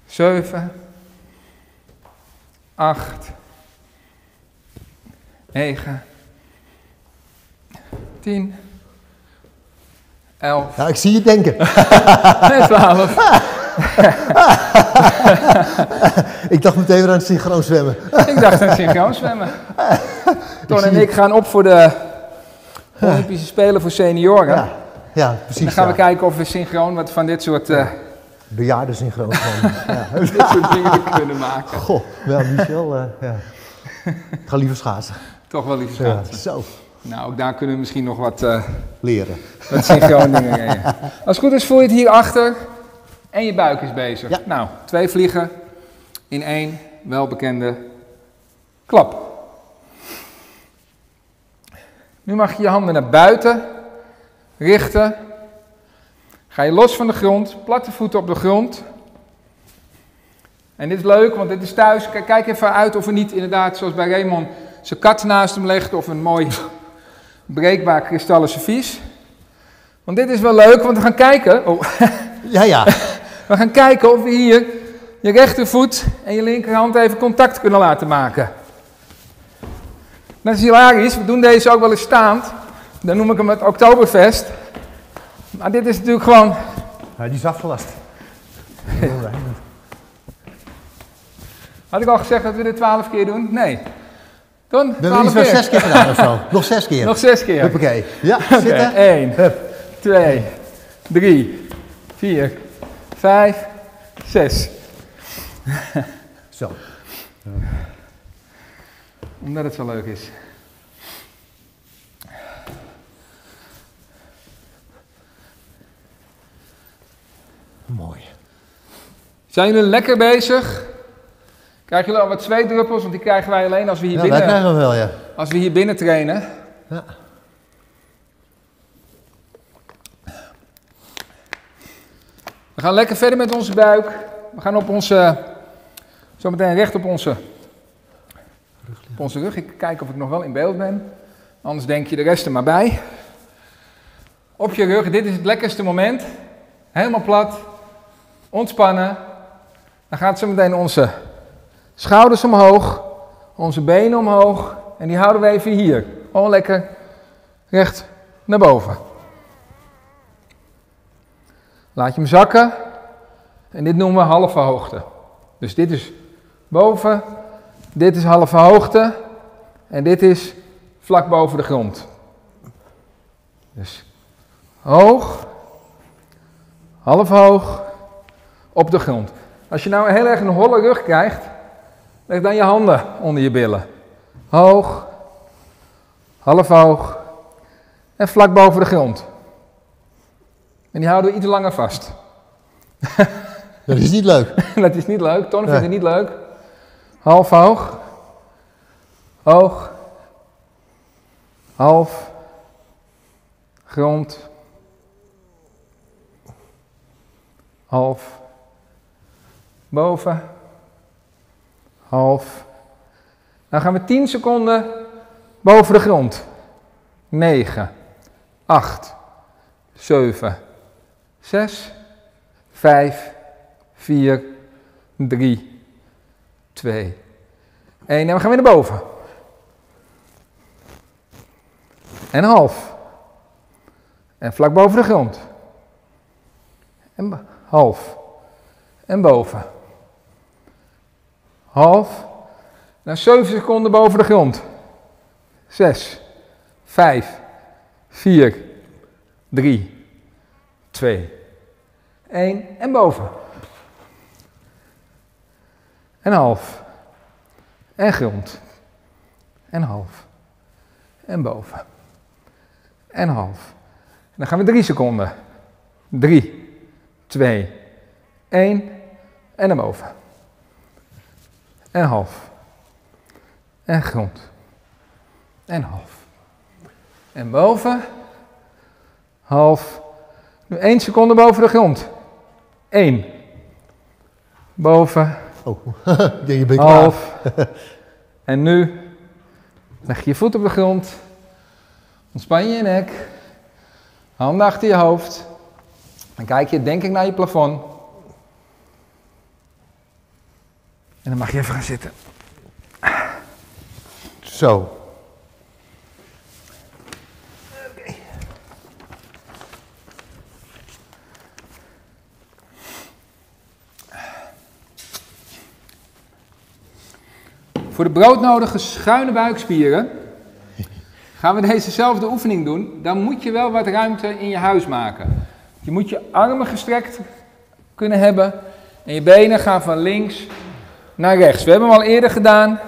Speaker 1: Zeven. Acht. Negen. Tien. Elf.
Speaker 2: Ja, ik zie je denken. <laughs>
Speaker 1: En twaalf. <laughs>
Speaker 2: ik dacht meteen weer aan het synchroon zwemmen.
Speaker 1: Ik dacht aan synchroon zwemmen. <laughs> Ton en ik gaan op voor de Olympische Spelen voor senioren.
Speaker 2: Ja, ja precies.
Speaker 1: Dan gaan we
Speaker 2: ja.
Speaker 1: kijken of we synchroon wat van dit soort, eh,
Speaker 2: Bejaarden synchroon <laughs> <laughs>
Speaker 1: dit soort dingen kunnen maken.
Speaker 2: Goh, wel Michel. eh, ja. Ik ga liever schaatsen.
Speaker 1: Toch wel lief
Speaker 2: Ja,
Speaker 1: schaatsen.
Speaker 2: zo,
Speaker 1: Nou, ook daar kunnen we misschien nog wat, eh
Speaker 2: leren.
Speaker 1: wat synchroon dingen. <laughs> Als het goed is voel je het hier achter en je buik is bezig.
Speaker 2: Ja.
Speaker 1: Nou, twee vliegen in één welbekende klap. Nu mag je je handen naar buiten richten. Ga je los van de grond, platte voeten op de grond. En dit is leuk, want dit is thuis. Kijk, even uit of er niet inderdaad, zoals bij Raymond, zijn kat naast hem ligt of een mooi breekbaar kristallen servies. Want dit is wel leuk, want we gaan kijken. Oh, <laughs>
Speaker 2: Ja, ja. <laughs>
Speaker 1: we gaan kijken of we hier je rechtervoet en je linkerhand even contact kunnen laten maken. Dat is hilarisch. We doen deze ook wel eens staand. Dan noem ik hem het Oktoberfest. Maar dit is natuurlijk gewoon.
Speaker 2: ja die is afgelast.
Speaker 1: Had ik al gezegd dat we dit twaalf keer doen? Nee.
Speaker 2: We hebben iets van
Speaker 1: keer.
Speaker 2: zes keer gedaan of zo. <laughs> Nog zes keer.
Speaker 1: Nog zes keer.
Speaker 2: Huppakee. Ja,
Speaker 1: Oké,
Speaker 2: zitten.
Speaker 1: 1,
Speaker 2: Hup.
Speaker 1: 2, 3, 4, 5, 6.
Speaker 2: Zo.
Speaker 1: Omdat het zo leuk is.
Speaker 2: Mooi.
Speaker 1: Zijn jullie lekker bezig? Krijgen jullie al wat zweetdruppels? Want die krijgen wij alleen als we hier,
Speaker 2: Ja, dat
Speaker 1: binnen,
Speaker 2: krijgen we wel, ja.
Speaker 1: als we hier binnen trainen.
Speaker 2: Ja.
Speaker 1: We gaan lekker verder met onze buik. We gaan op onze, zometeen recht op onze, op onze rug. Ik kijk of ik nog wel in beeld ben. Anders denk je de rest er maar bij. Op je rug, dit is het lekkerste moment. Helemaal plat. Ontspannen. Dan gaat zo meteen onze schouders omhoog. Onze benen omhoog. En die houden we even hier. Gewoon lekker recht naar boven. Laat je hem zakken. En dit noemen we halve hoogte. Dus dit is boven, dit is halve hoogte en dit is vlak boven de grond. Dus hoog, half hoog, op de grond. Als je nou heel erg een holle rug krijgt, leg dan je handen onder je billen. Hoog, half hoog en vlak boven de grond. En die houden we iets langer vast. <laughs>
Speaker 2: Dat is niet leuk.
Speaker 1: dat is niet leuk. Ton vindt het niet leuk. Half hoog. Hoog. Half. Grond. Half. Boven. Half. Dan gaan we 10 seconden boven de grond. 9, 8, 7, 6, 5, 4, 3, 2, 1. En we gaan weer naar boven. En half. En vlak boven de grond. En half. En boven. Half. Dan 7 seconden boven de grond. 6, 5, 4, 3, 2, 1. En boven. En half. En grond. En half. En boven. En half. En dan gaan we drie seconden. Drie, twee, één. En naar boven. En half. En grond. En half. En boven. Half. Nu één seconde boven de grond. Eén. Boven.
Speaker 2: Oh, <laughs> je bent klaar.
Speaker 1: Half. en nu leg je je voet op de grond. Ontspan je je nek. Handen achter je hoofd. Dan kijk je denk ik naar je plafond. En dan mag je even gaan zitten.
Speaker 2: Zo.
Speaker 1: Voor de broodnodige schuine buikspieren gaan we dezezelfde oefening doen. Dan moet je wel wat ruimte in je huis maken. Je moet je armen gestrekt kunnen hebben en je benen gaan van links naar rechts. We hebben hem al eerder gedaan.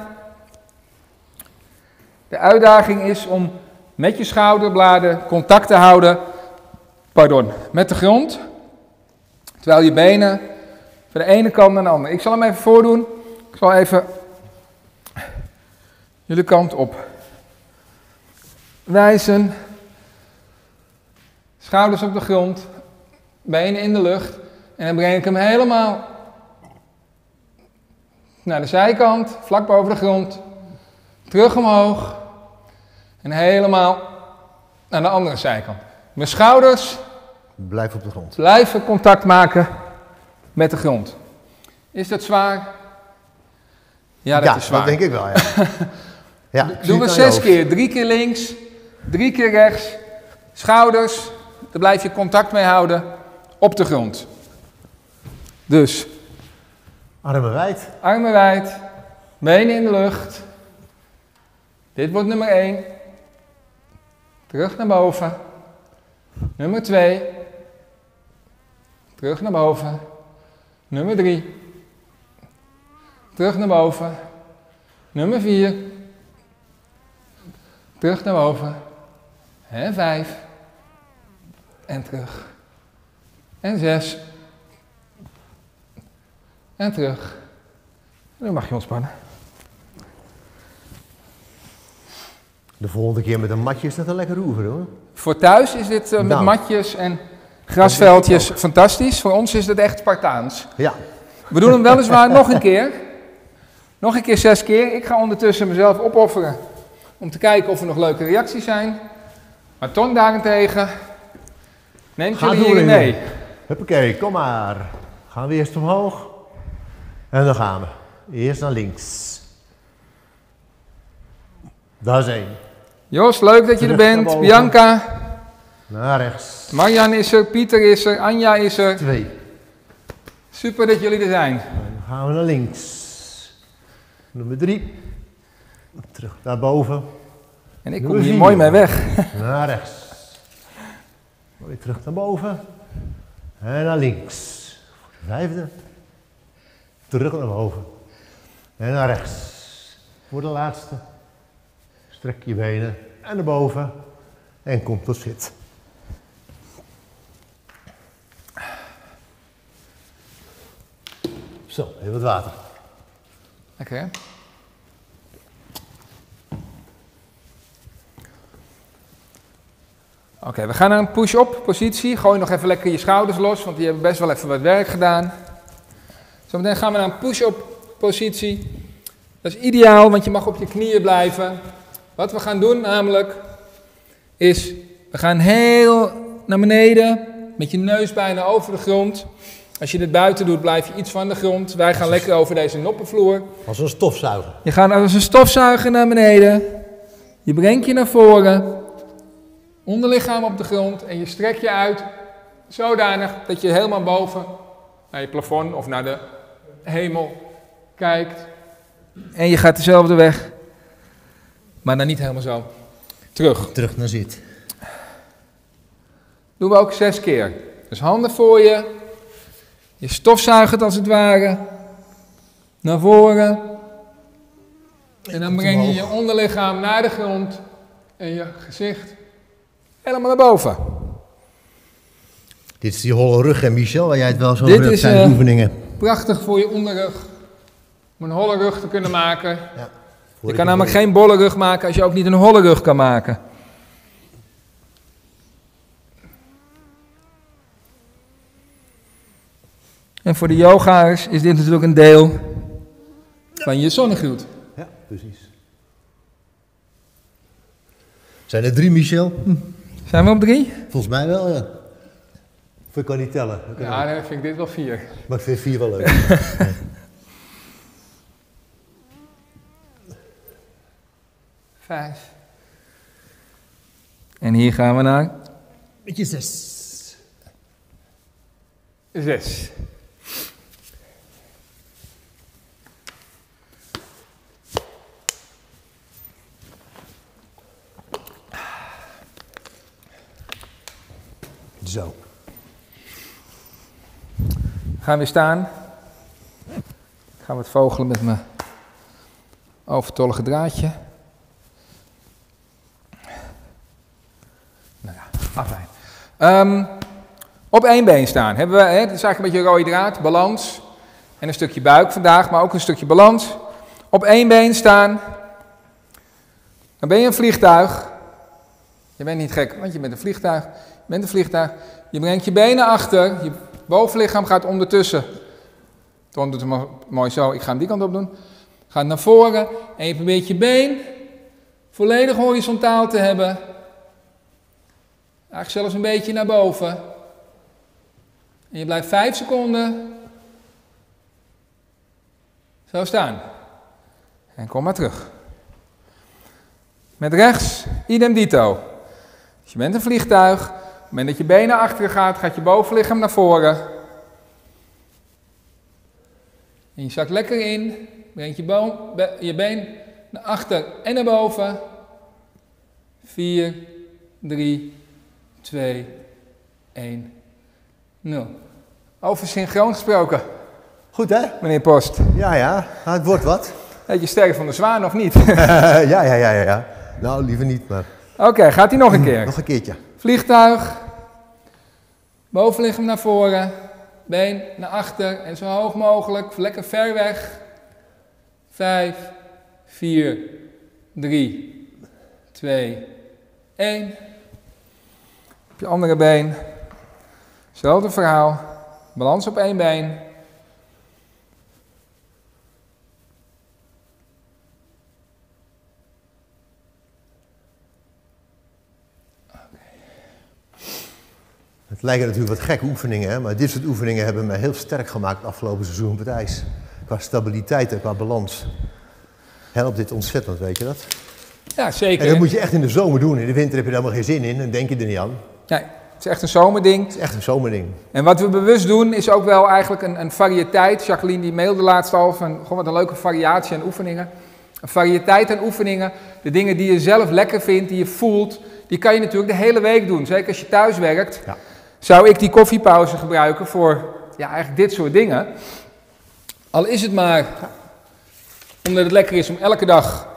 Speaker 1: De uitdaging is om met je schouderbladen contact te houden pardon, met de grond. Terwijl je benen van de ene kant naar de andere. Ik zal hem even voordoen. Ik zal even jullie kant op wijzen. Schouders op de grond, benen in de lucht. En dan breng ik hem helemaal naar de zijkant, vlak boven de grond. Terug omhoog. En helemaal naar de andere zijkant. Mijn schouders
Speaker 2: Blijf op de grond.
Speaker 1: blijven contact maken met de grond. Is dat zwaar? Ja, dat
Speaker 2: ja,
Speaker 1: is zwaar.
Speaker 2: dat denk ik wel, ja. <laughs> ja ik
Speaker 1: we zes keer. Drie keer links, drie keer rechts. Schouders, daar blijf je contact mee houden op de grond. Dus
Speaker 2: Armen wijd.
Speaker 1: armen wijd, benen in de lucht. Dit wordt nummer 1. Terug naar boven. Nummer 2. Terug naar boven. Nummer 3. Terug naar boven. Nummer 4. Terug naar boven. En 5. En terug. En 6. En terug. En nu mag je ontspannen.
Speaker 2: De volgende keer met een matje is dat een lekker oefen hoor.
Speaker 1: Voor thuis is dit eh, met
Speaker 2: Nou.
Speaker 1: matjes en grasveldjes fantastisch. Voor ons is het echt Spartaans.
Speaker 2: Ja.
Speaker 1: We doen hem weliswaar nog een keer. Nog een keer zes keer. Ik ga ondertussen mezelf opofferen om te kijken of er nog leuke reacties zijn. Maar Ton daarentegen neemt
Speaker 2: Ga
Speaker 1: jullie
Speaker 2: jongen.
Speaker 1: mee.
Speaker 2: Huppakee, kom maar. Gaan we eerst omhoog. En dan gaan we. Eerst naar links. Dat is één.
Speaker 1: Jos, leuk dat je er bent. Bianca,
Speaker 2: Naar rechts.
Speaker 1: Marian is er, Pieter is er, Anja is er.
Speaker 2: Twee.
Speaker 1: Super dat jullie er zijn.
Speaker 2: En dan gaan we naar links. Nummer drie. Terug naar boven.
Speaker 1: En ik
Speaker 2: Nummer
Speaker 1: kom hier
Speaker 2: vier.
Speaker 1: mooi mee weg.
Speaker 2: Naar rechts. Weer terug naar boven. En naar links. Voor de vijfde. Terug naar boven. En naar rechts. Voor de laatste. Strek je benen. En naar boven. En kom tot zit. Zo, even wat water.
Speaker 1: Hè? Oké, we gaan naar een push-up positie. Gooi nog even lekker je schouders los, want die hebben best wel even wat werk gedaan. Zometeen gaan we naar een push-up positie. Dat is ideaal, want je mag op je knieën blijven. Wat we gaan doen namelijk, is we gaan heel naar beneden, met je neus bijna over de grond. Als je dit buiten doet, blijf je iets van de grond. Wij gaan lekker over deze noppenvloer.
Speaker 2: Als een stofzuiger.
Speaker 1: Je gaat als een stofzuiger naar beneden. Je brengt je naar voren. Onderlichaam op de grond. En je strekt je uit. Zodanig dat je helemaal boven naar je plafond of naar de hemel kijkt. En je gaat dezelfde weg. Maar dan niet helemaal zo. Terug.
Speaker 2: Terug naar zit.
Speaker 1: Doen we ook zes keer. Dus handen voor je. Je stofzuigt als het ware. Naar voren. En dan breng je je onderlichaam naar de grond. En je gezicht helemaal naar boven.
Speaker 2: Dit is die holle rug, hè, Michel, waar jij het wel zo over hebt, zijn de
Speaker 1: eh,
Speaker 2: oefeningen.
Speaker 1: Prachtig voor je onderrug. Om een holle rug te kunnen maken.
Speaker 2: Ja.
Speaker 1: Je kan namelijk geen bolle rug maken als je ook niet een holle rug kan maken. En voor de yoga's is dit natuurlijk een deel van je zonnegloed.
Speaker 2: Ja, precies. Zijn er drie, Michel?
Speaker 1: Zijn we op drie?
Speaker 2: Volgens mij wel, ja. Of ik kan niet tellen. Kan
Speaker 1: Ja, dan vind ik dit wel vier.
Speaker 2: Maar ik vind vier wel leuk. <laughs>
Speaker 1: Vijf. En hier gaan we naar
Speaker 2: Beetje zes.
Speaker 1: zes.
Speaker 2: Zo.
Speaker 1: Gaan we staan. Gaan we het vogelen met mijn overtollige draadje. Nou ja, afijn. Ehm, op één been staan. Hebben we, hè, het is eigenlijk een beetje rode draad, balans. En een stukje buik vandaag, maar ook een stukje balans. Op één been staan. Dan ben je een vliegtuig. Je bent niet gek, want je bent een vliegtuig. Je bent een vliegtuig. Je brengt je benen achter. Je bovenlichaam gaat ondertussen. Ton doet het mo- mooi zo. Ik ga hem die kant op doen. Gaat naar voren. En je probeert je been volledig horizontaal te hebben. Eigenlijk zelfs een beetje naar boven. En je blijft vijf seconden. Zo staan. En kom maar terug. Met rechts, idem dito. Dus je bent een vliegtuig. Moment dat je benen naar achteren gaat, gaat je bovenlichaam naar voren. En je zakt lekker in. Brengt je, boom, je been naar achter en naar boven. 4, 3, 2, 1, 0. Over synchroon gesproken,
Speaker 2: Goed, hè?
Speaker 1: meneer Post.
Speaker 2: Ja, ja. Nou, het wordt wat.
Speaker 1: Heet je sterk van de zwaan of niet? <laughs>
Speaker 2: ja, ja, ja, ja, ja. Nou, liever niet, maar
Speaker 1: Oké, gaat hij nog een keer.
Speaker 2: nog een keertje.
Speaker 1: Vliegtuig. Bovenlichaam naar voren. been naar achter en zo hoog mogelijk, lekker ver weg. 5, 4, 3, 2, 1. Op je andere been. Hetzelfde verhaal. Balans op één been.
Speaker 2: Het lijken natuurlijk wat gekke oefeningen, hè? maar dit soort oefeningen hebben mij heel sterk gemaakt het afgelopen seizoen op het ijs. Qua stabiliteit en qua balans. Helpt dit ontzettend, weet je dat?
Speaker 1: Ja, zeker.
Speaker 2: En dat moet je echt in de zomer doen. In de winter heb je er helemaal geen zin in en denk je er niet aan.
Speaker 1: Nee, het is echt een zomerding.
Speaker 2: Het is echt een zomerding.
Speaker 1: En wat we bewust doen is ook wel eigenlijk een, een variëteit. Jacqueline die mailde laatst al van, gewoon wat een leuke variatie aan oefeningen. Een variëteit aan oefeningen. De dingen die je zelf lekker vindt, die je voelt, die kan je natuurlijk de hele week doen. Zeker als je thuis werkt.
Speaker 2: Ja.
Speaker 1: Zou ik die koffiepauze gebruiken voor ja, eigenlijk dit soort dingen. Al is het maar omdat het lekker is om elke dag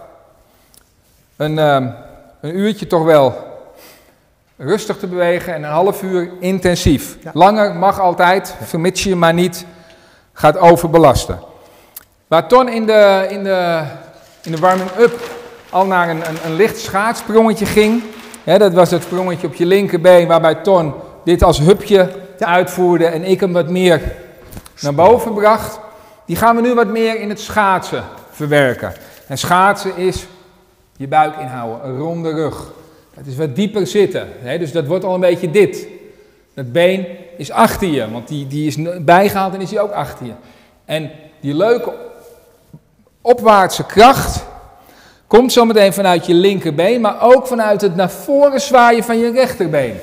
Speaker 1: een, ehm, een uurtje toch wel rustig te bewegen en een half uur intensief.
Speaker 2: Ja.
Speaker 1: Langer mag altijd, vermits je je maar niet gaat overbelasten. Waar Ton in de, in de, in de warming-up al naar een, een, een licht schaatssprongetje ging. Hè, dat was het sprongetje op je linkerbeen waarbij Ton dit als hupje uitvoerde en ik hem wat meer naar boven bracht. Die gaan we nu wat meer in het schaatsen verwerken. En schaatsen is je buik inhouden, een ronde rug. Het is wat dieper zitten, hè? dus dat wordt al een beetje dit. Dat been is achter je, want die, die is bijgehaald en is die ook achter je. En die leuke opwaartse kracht komt zometeen vanuit je linkerbeen, maar ook vanuit het naar voren zwaaien van je rechterbeen.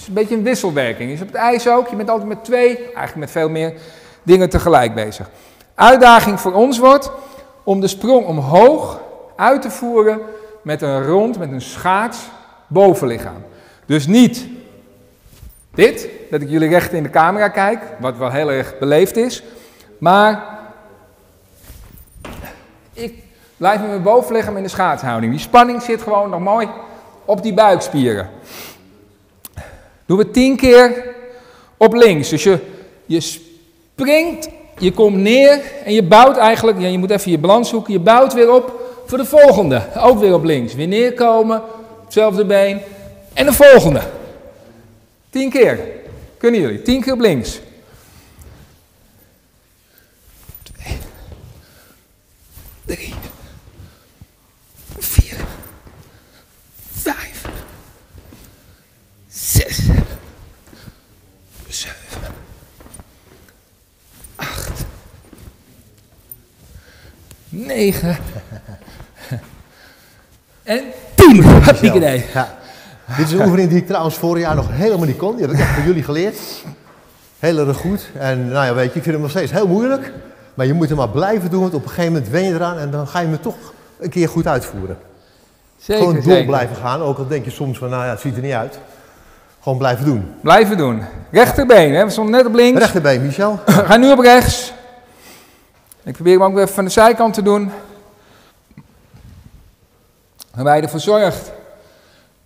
Speaker 1: Is een beetje een wisselwerking. Is op het ijs ook, je bent altijd met twee, eigenlijk met veel meer dingen tegelijk bezig. Uitdaging voor ons wordt om de sprong omhoog uit te voeren met een rond, met een schaats bovenlichaam. Dus niet dit, dat ik jullie recht in de camera kijk, wat wel heel erg beleefd is, maar ik blijf met mijn bovenlichaam in de schaatshouding. Die spanning zit gewoon nog mooi op die buikspieren. Doen we tien keer op links. Dus je, je springt, je komt neer en je bouwt eigenlijk, ja, je moet even je balans zoeken, je bouwt weer op voor de volgende. Ook weer op links. Weer neerkomen, hetzelfde been en de volgende. Tien keer. Kunnen jullie? Tien keer op links. Twee. Drie. 9. <laughs> en 10. Happy
Speaker 2: ja. Dit is een oefening die ik trouwens vorig jaar nog helemaal niet kon. Die heb ik echt van jullie geleerd. Helemaal erg goed. En nou ja, weet je, ik vind hem nog steeds heel moeilijk. Maar je moet hem maar blijven doen, want op een gegeven moment wen je eraan en dan ga je hem toch een keer goed uitvoeren.
Speaker 1: Zeker,
Speaker 2: Gewoon door blijven gaan, ook al denk je soms van, nou ja, het ziet er niet uit. Gewoon blijven doen.
Speaker 1: Blijven doen. Rechterbeen, hè? we stonden net op links.
Speaker 2: Rechterbeen, Michel. <laughs>
Speaker 1: ga nu op rechts. Ik probeer hem ook weer van de zijkant te doen. Waarbij je ervoor zorgt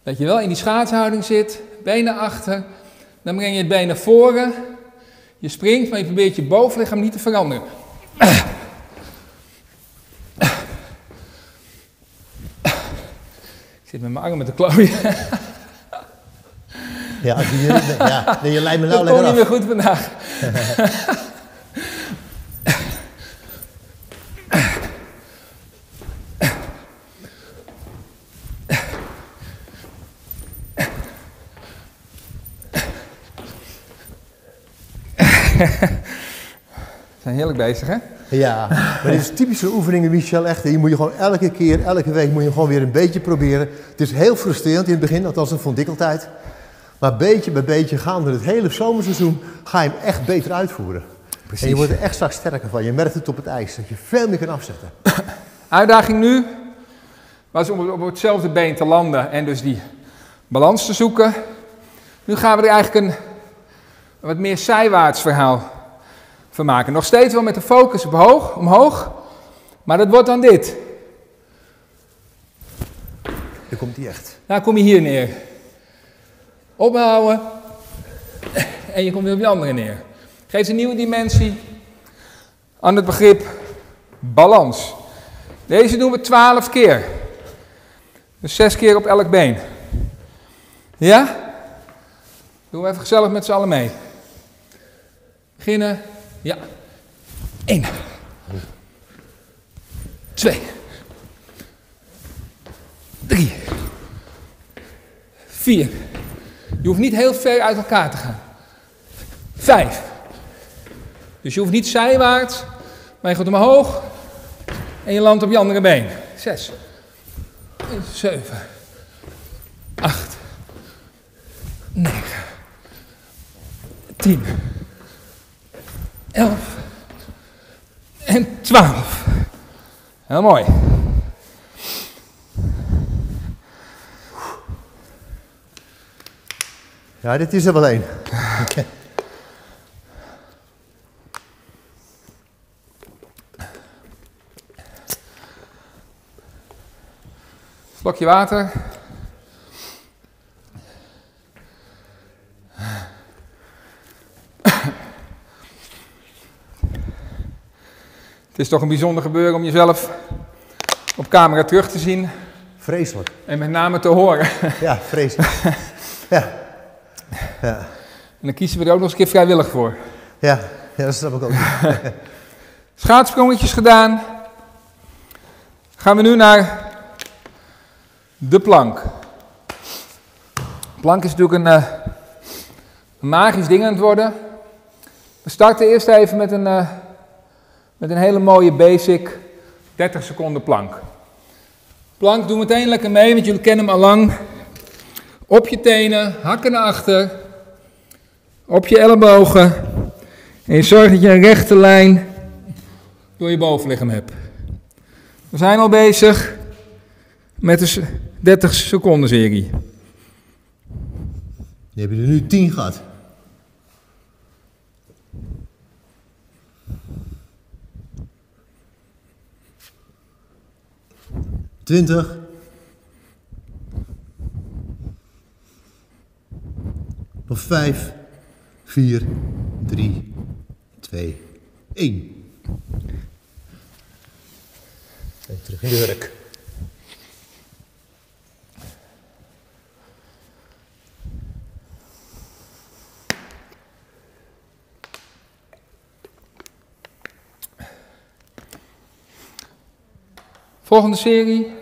Speaker 1: dat je wel in die schaatshouding zit, benen achter. Dan breng je het been naar voren. Je springt, maar je probeert je bovenlichaam niet te veranderen. Ik zit met mijn arm met de klooien.
Speaker 2: Ja, je, ja, je leidt me nou lekker
Speaker 1: niet
Speaker 2: af.
Speaker 1: meer goed vandaag. <laughs> <laughs> zijn heerlijk bezig, hè?
Speaker 2: Ja, maar dit is typische oefeningen, Michel, echt. Die moet je gewoon elke keer, elke week moet je gewoon weer een beetje proberen. Het is heel frustrerend in het begin, althans dat vond ik altijd. Maar beetje bij beetje gaande het hele zomerseizoen ga je hem echt beter uitvoeren. En je wordt er echt straks sterker van. Je merkt het op het ijs, dat je veel meer kan afzetten. <coughs>
Speaker 1: Uitdaging nu was om op hetzelfde been te landen en dus die balans te zoeken. Nu gaan we er eigenlijk een, een wat meer zijwaarts verhaal van maken. Nog steeds wel met de focus op hoog, omhoog, maar dat wordt dan dit.
Speaker 2: Dan komt hij echt.
Speaker 1: Nou kom je hier neer. Ophouden en je komt weer op je andere neer. Geeft een nieuwe dimensie aan het begrip balans. Deze doen we 12 keer. Dus 6 keer op elk been. Ja? Doen we even gezellig met z'n allen mee. Beginnen. Ja. 1. 2. 3. 4. Je hoeft niet heel ver uit elkaar te gaan. 5. Dus je hoeft niet zijwaarts, maar je gaat omhoog en je landt op je andere been. 6. 7. 8. 9. 10. 11. En 12. Heel mooi.
Speaker 2: Ja, dit is er wel één.
Speaker 1: Slokje <laughs> water. Het is toch een bijzonder gebeuren om jezelf op camera terug te zien
Speaker 2: Vreselijk.
Speaker 1: en met name te horen.
Speaker 2: Ja, vreselijk. Ja. Ja.
Speaker 1: En dan kiezen we er ook nog eens een keer vrijwillig voor.
Speaker 2: Ja, ja dat snap ik ook. <laughs>
Speaker 1: Schaatsprongetjes gedaan. Gaan we nu naar de plank. Plank is natuurlijk een, eh, magisch ding aan het worden. We starten eerst even met een, eh, met een hele mooie basic 30 seconden plank. Plank, doe meteen lekker mee, want jullie kennen hem al lang. Op je tenen, hakken naar achter. Op je ellebogen. En je zorgt dat je een rechte lijn door je bovenlichaam hebt. We zijn al bezig met de s- 30 seconden serie.
Speaker 2: Die heb je er nu 10 gehad. Twintig. Nog vijf, vier, drie, twee, één. En terug in de hurk.
Speaker 1: Volgende serie.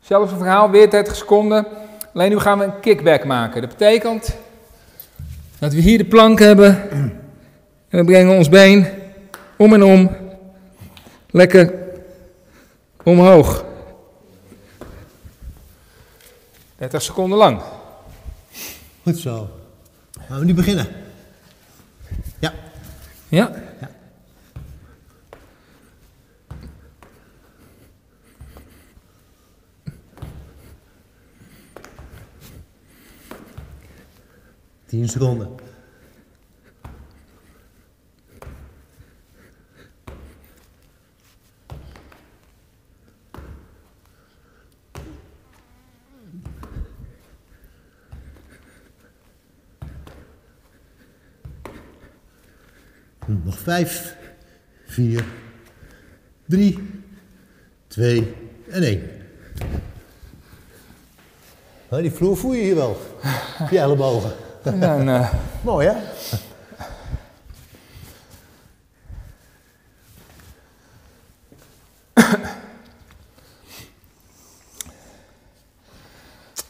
Speaker 1: Zelfde verhaal, weer 30 seconden. Alleen nu gaan we een kickback maken. Dat betekent dat we hier de plank hebben. En we brengen ons been om en om. Lekker omhoog. 30 seconden lang.
Speaker 2: Goed zo. Gaan we nu beginnen? Ja.
Speaker 1: Ja?
Speaker 2: Tien seconden. Nog vijf, vier, drie, twee en één. Nou, die vloer voel je hier wel. Op je ellebogen.
Speaker 1: En eh,
Speaker 2: Mooi hè?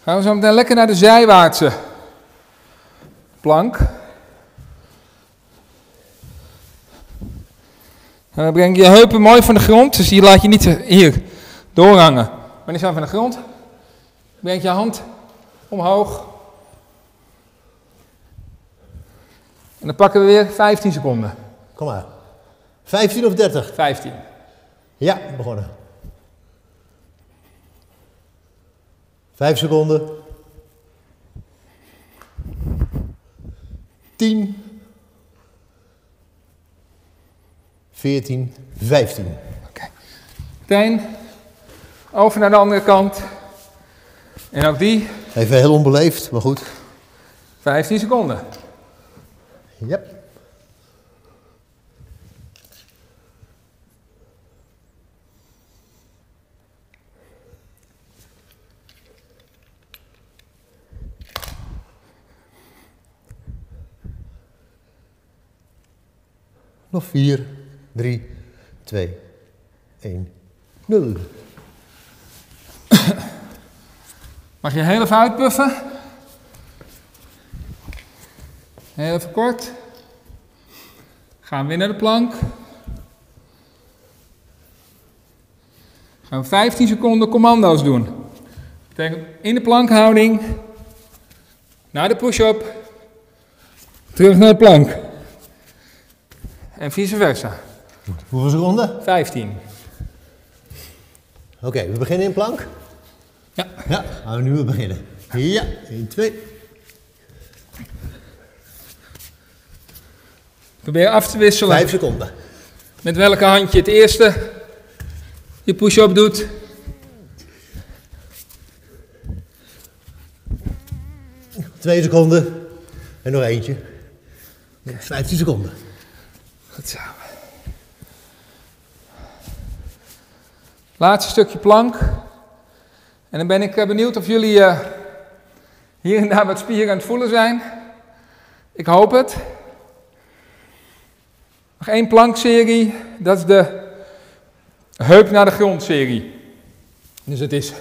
Speaker 1: gaan we zo meteen lekker naar de zijwaartse plank. En dan breng je je heupen mooi van de grond, dus hier laat je niet hier doorhangen. Maar die zijn van de grond. Breng je hand omhoog. En dan pakken we weer 15 seconden.
Speaker 2: Kom maar. 15 of 30?
Speaker 1: 15.
Speaker 2: Ja, begonnen. Vijf seconden. 10. 14, 15.
Speaker 1: Meteen over naar de andere kant. En ook die
Speaker 2: Even heel onbeleefd, maar goed.
Speaker 1: 15 seconden.
Speaker 2: Yep. Nog 4, 3, 2, 1, 0.
Speaker 1: Mag je heel even uitpuffen? Heel even kort. Gaan we weer naar de plank. Gaan we 15 seconden commando's doen. Betekent in de plankhouding, naar de push-up, terug naar de plank. En vice versa.
Speaker 2: Hoeveel seconden?
Speaker 1: 15.
Speaker 2: Oké, we beginnen in plank.
Speaker 1: Ja.
Speaker 2: Ja, gaan we nu weer beginnen. Ja, 1, 2.
Speaker 1: Probeer af te wisselen.
Speaker 2: 5 seconden.
Speaker 1: Met welke hand je het eerste je push-up doet.
Speaker 2: Twee seconden. En nog eentje. 15 seconden.
Speaker 1: Goed zo. Laatste stukje plank. En dan ben ik eh, benieuwd of jullie eh, hier en daar wat spieren aan het voelen zijn. Ik hoop het. Nog één plankserie. Dat is de heup naar de grond serie. Dus het is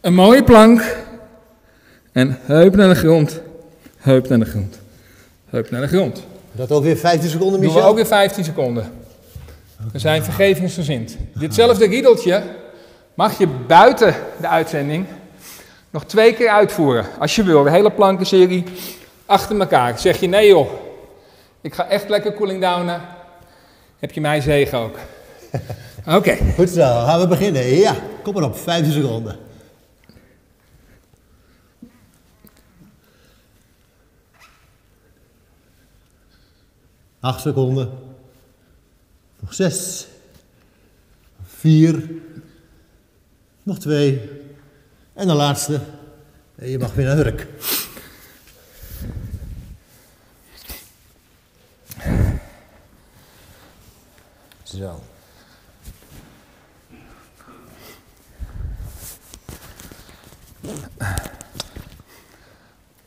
Speaker 1: een mooie plank. En heup naar de grond. Heup naar de grond. Heup naar de grond.
Speaker 2: Dat ook weer 15 seconden,
Speaker 1: Doen
Speaker 2: Michel?
Speaker 1: we ook weer 15 seconden. We zijn vergevingsgezind. Ditzelfde riedeltje mag je buiten de uitzending nog twee keer uitvoeren. Als je wil, de hele plankenserie achter elkaar. Zeg je nee joh, ik ga echt lekker cooling downen. Heb je mij zegen ook. <laughs> Oké,
Speaker 2: Goed zo, gaan we beginnen. Ja, kom maar op, 15 seconden. Acht seconden. Nog zes. Vier. Nog twee. En de laatste. En je mag weer naar Hurk. Zo.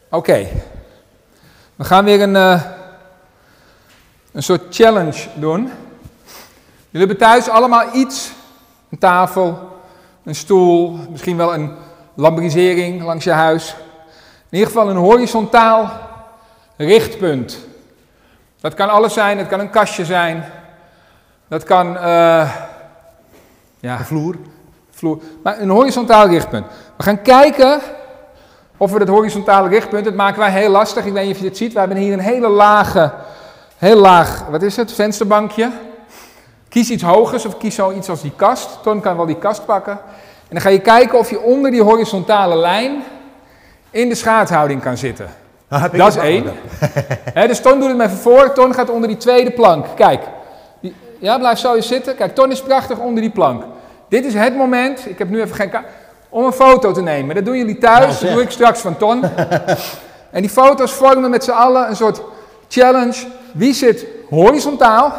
Speaker 1: oké. We gaan weer een, eh, een soort challenge doen. Jullie hebben thuis allemaal iets. Een tafel, een stoel, misschien wel een lambrisering langs je huis. In ieder geval een horizontaal richtpunt. Dat kan alles zijn, het kan een kastje zijn. Dat kan, eh, ja,
Speaker 2: vloer.
Speaker 1: vloer. Maar een horizontaal richtpunt. We gaan kijken of we dat horizontale richtpunt, dat maken wij heel lastig. Ik weet niet of je dit ziet. We hebben hier een hele lage, heel laag, wat is het, vensterbankje. Kies iets hogers of kies zoiets als die kast. Ton kan wel die kast pakken. En dan ga je kijken of je onder die horizontale lijn in de schaatshouding kan zitten.
Speaker 2: Heb ik
Speaker 1: Dat is één. dus Ton doet het me even voor. Ton gaat onder die tweede plank. Kijk. Ja, blijf zo eens zitten. Kijk, Ton is prachtig onder die plank. Dit is het moment, ik heb nu even geen om een foto te nemen. Dat doen jullie thuis,
Speaker 2: Nou,
Speaker 1: dat doe ik straks van Ton. en die foto's vormen met z'n allen een soort challenge. Wie zit horizontaal,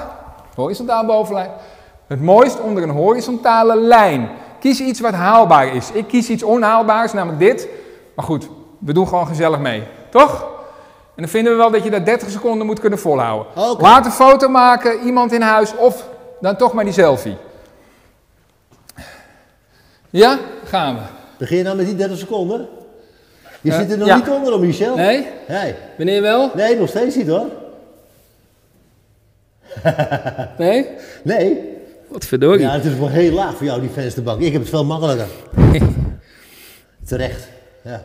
Speaker 1: horizontaal bovenlijn, het mooist onder een horizontale lijn. Kies iets wat haalbaar is. Ik kies iets onhaalbaars, namelijk dit. Maar goed, we doen gewoon gezellig mee. Toch? En dan vinden we wel dat je dat 30 seconden moet kunnen volhouden. Laat een foto maken, iemand in huis of dan toch maar die selfie. Ja, gaan we.
Speaker 2: Begin je nou met die 30 seconden? Je zit er nog
Speaker 1: ja.
Speaker 2: niet onder, hoor, Michel.
Speaker 1: Nee?
Speaker 2: Nee.
Speaker 1: Wanneer wel?
Speaker 2: Nee, nog steeds niet hoor. <laughs>
Speaker 1: Nee?
Speaker 2: Nee.
Speaker 1: Wat verdorie.
Speaker 2: Ja, het is wel heel laag voor jou, die vensterbank. Ik heb het veel makkelijker. <laughs> Terecht. Ja.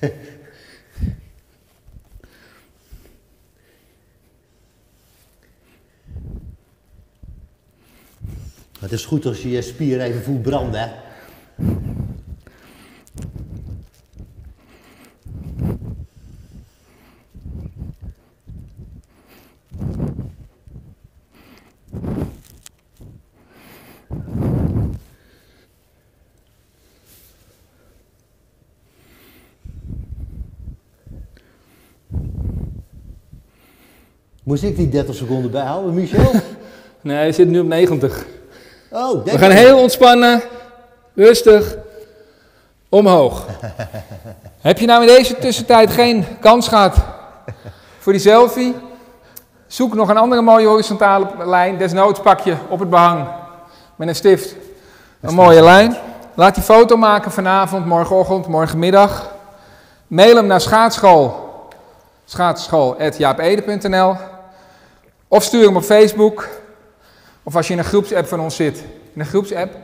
Speaker 2: <laughs> Het is goed als je je spier even voelt branden? Moest ik die 30 seconden bijhouden, Michel? <laughs>
Speaker 1: Nee, hij zit nu op 90.
Speaker 2: Oh,
Speaker 1: We gaan heel ontspannen, rustig, omhoog. <laughs> Heb je nou in deze tussentijd geen kans gehad voor die selfie? Zoek nog een andere mooie horizontale lijn. Desnoods pak je op het behang met een stift een mooie lijn. Laat die foto maken vanavond, morgenochtend, morgenmiddag. Mail hem naar schaatsschool, schaatsschool.jaapede.nl of stuur hem op Facebook. Of als je in een groepsapp van ons zit, in een groepsapp.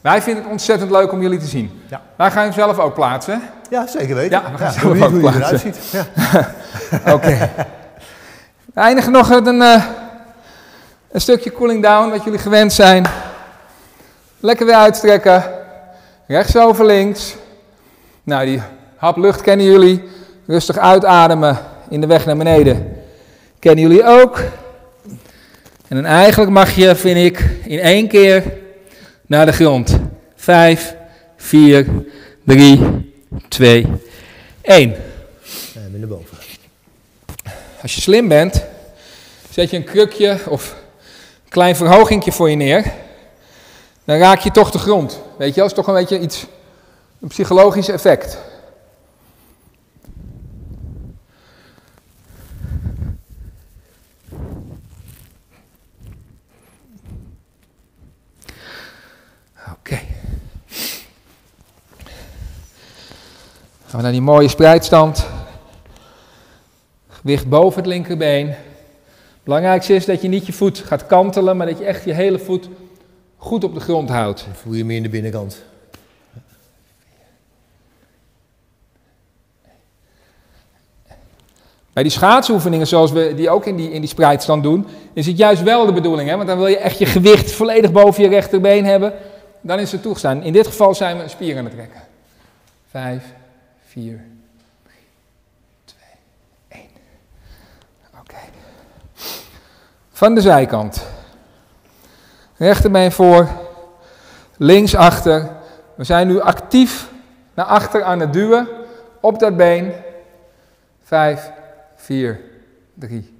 Speaker 1: Wij vinden het ontzettend leuk om jullie te zien.
Speaker 2: Ja.
Speaker 1: Wij gaan hem zelf ook plaatsen.
Speaker 2: Ja, zeker weten.
Speaker 1: Ja, we gaan
Speaker 2: ja,
Speaker 1: zelf ook
Speaker 2: je eruit
Speaker 1: plaatsen.
Speaker 2: ziet. Ja. <laughs>
Speaker 1: Oké. We eindigen nog met een, eh, een stukje cooling down, wat jullie gewend zijn. Lekker weer uitstrekken. Rechts over links. Nou, die hap lucht kennen jullie. Rustig uitademen in de weg naar beneden. Kennen jullie ook. En dan eigenlijk mag je, vind ik, in één keer naar de grond. Vijf, vier, drie, twee, één.
Speaker 2: En weer naar boven.
Speaker 1: Als je slim bent, zet je een krukje of een klein verhogingje voor je neer. Dan raak je toch de grond. Weet je, dat is toch een beetje iets, een psychologisch effect. Gaan we naar die mooie spreidstand. Gewicht boven het linkerbeen. Het belangrijkste is dat je niet je voet gaat kantelen, maar dat je echt je hele voet goed op de grond houdt.
Speaker 2: Dan voel je meer in de binnenkant.
Speaker 1: Bij die schaatsoefeningen, zoals we die ook in die, in die spreidstand doen, is het juist wel de bedoeling. Hè? Want dan wil je echt je gewicht volledig boven je rechterbeen hebben. Dan is het toegestaan. In dit geval zijn we een spier aan het trekken. Vijf, vier, drie, twee, één. Oké. Van de zijkant. Rechterbeen voor, links achter. We zijn nu actief naar achter aan het duwen op dat been. Vijf, vier, drie,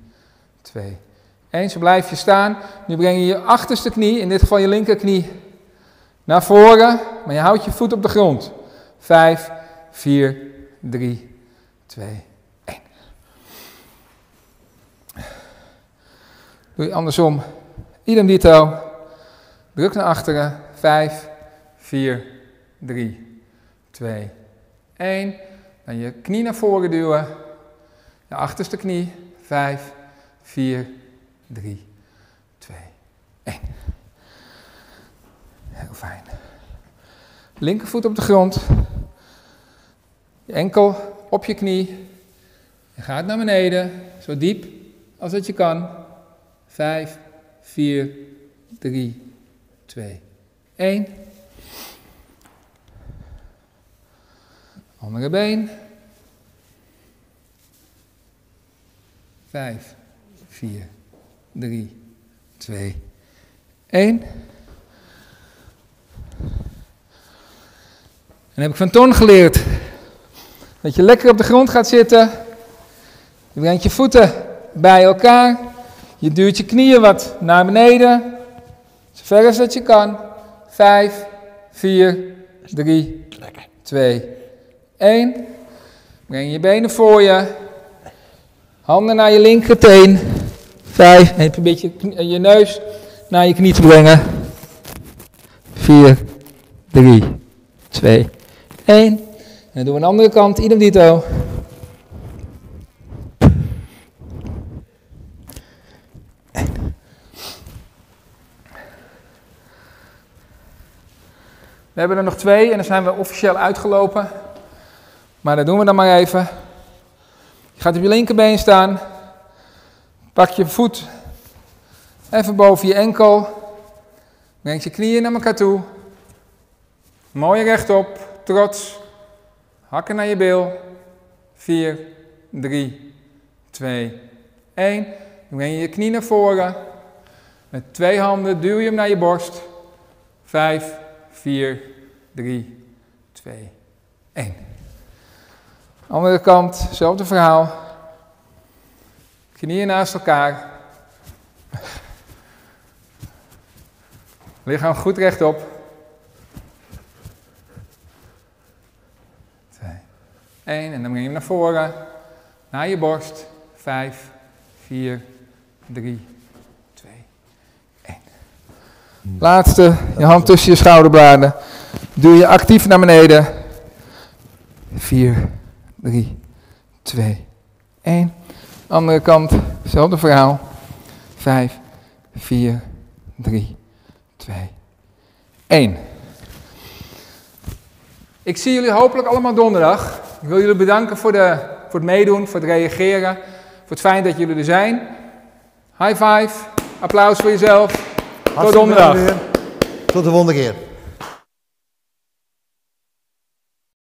Speaker 1: twee, één. Zo blijf je staan. Nu breng je je achterste knie, in dit geval je linkerknie, naar voren. Maar je houdt je voet op de grond. Vijf, vier, drie, twee, één. Doe je andersom. Idem dito. Druk naar achteren. Vijf, vier, drie, twee, één. Dan je knie naar voren duwen. De achterste knie. Vijf, vier, drie, twee, één. Heel fijn. Linkervoet op de grond. Enkel op je knie. Je gaat naar beneden. Zo diep als dat je kan. Vijf, vier, drie, twee, één. Andere been. Vijf, vier, drie, twee, één. En heb ik van Ton geleerd dat je lekker op de grond gaat zitten. Je brengt je voeten bij elkaar. Je duwt je knieën wat naar beneden. Zo ver als dat je kan. Vijf, vier, drie, twee, één. Breng je benen voor je. Handen naar je linkerteen. Vijf. En probeer je, knie- je neus naar je knie te brengen. Vier, drie, twee, één. En doen we aan de andere kant. Idem dito. We hebben er nog twee en dan zijn we officieel uitgelopen. Maar dat doen we dan maar even. Je gaat op je linkerbeen staan. Pak je voet even boven je enkel. Breng je knieën naar elkaar toe. Mooi rechtop, trots. Hakken naar je bil. 4, 3, 2, 1. Dan breng je je knie naar voren. Met twee handen duw je hem naar je borst. 5, 4, 3, 2, 1. Andere kant, hetzelfde verhaal. Knieën naast elkaar. Lichaam goed rechtop. 2, 1. En dan breng je hem naar voren. Naar je borst. 5, 4, 3, 2, 1. Laatste, je hand tussen je schouderbladen. Doe je actief naar beneden. 4, 3, 2, 1. Andere kant, hetzelfde verhaal. 5, 4, 3, 2, 1. Ik zie jullie hopelijk allemaal donderdag. Ik wil jullie bedanken voor, de, voor het meedoen, voor het reageren. Voor het feit dat jullie er zijn. High five, applaus voor jezelf. Tot donderdag.
Speaker 2: Tot de volgende keer.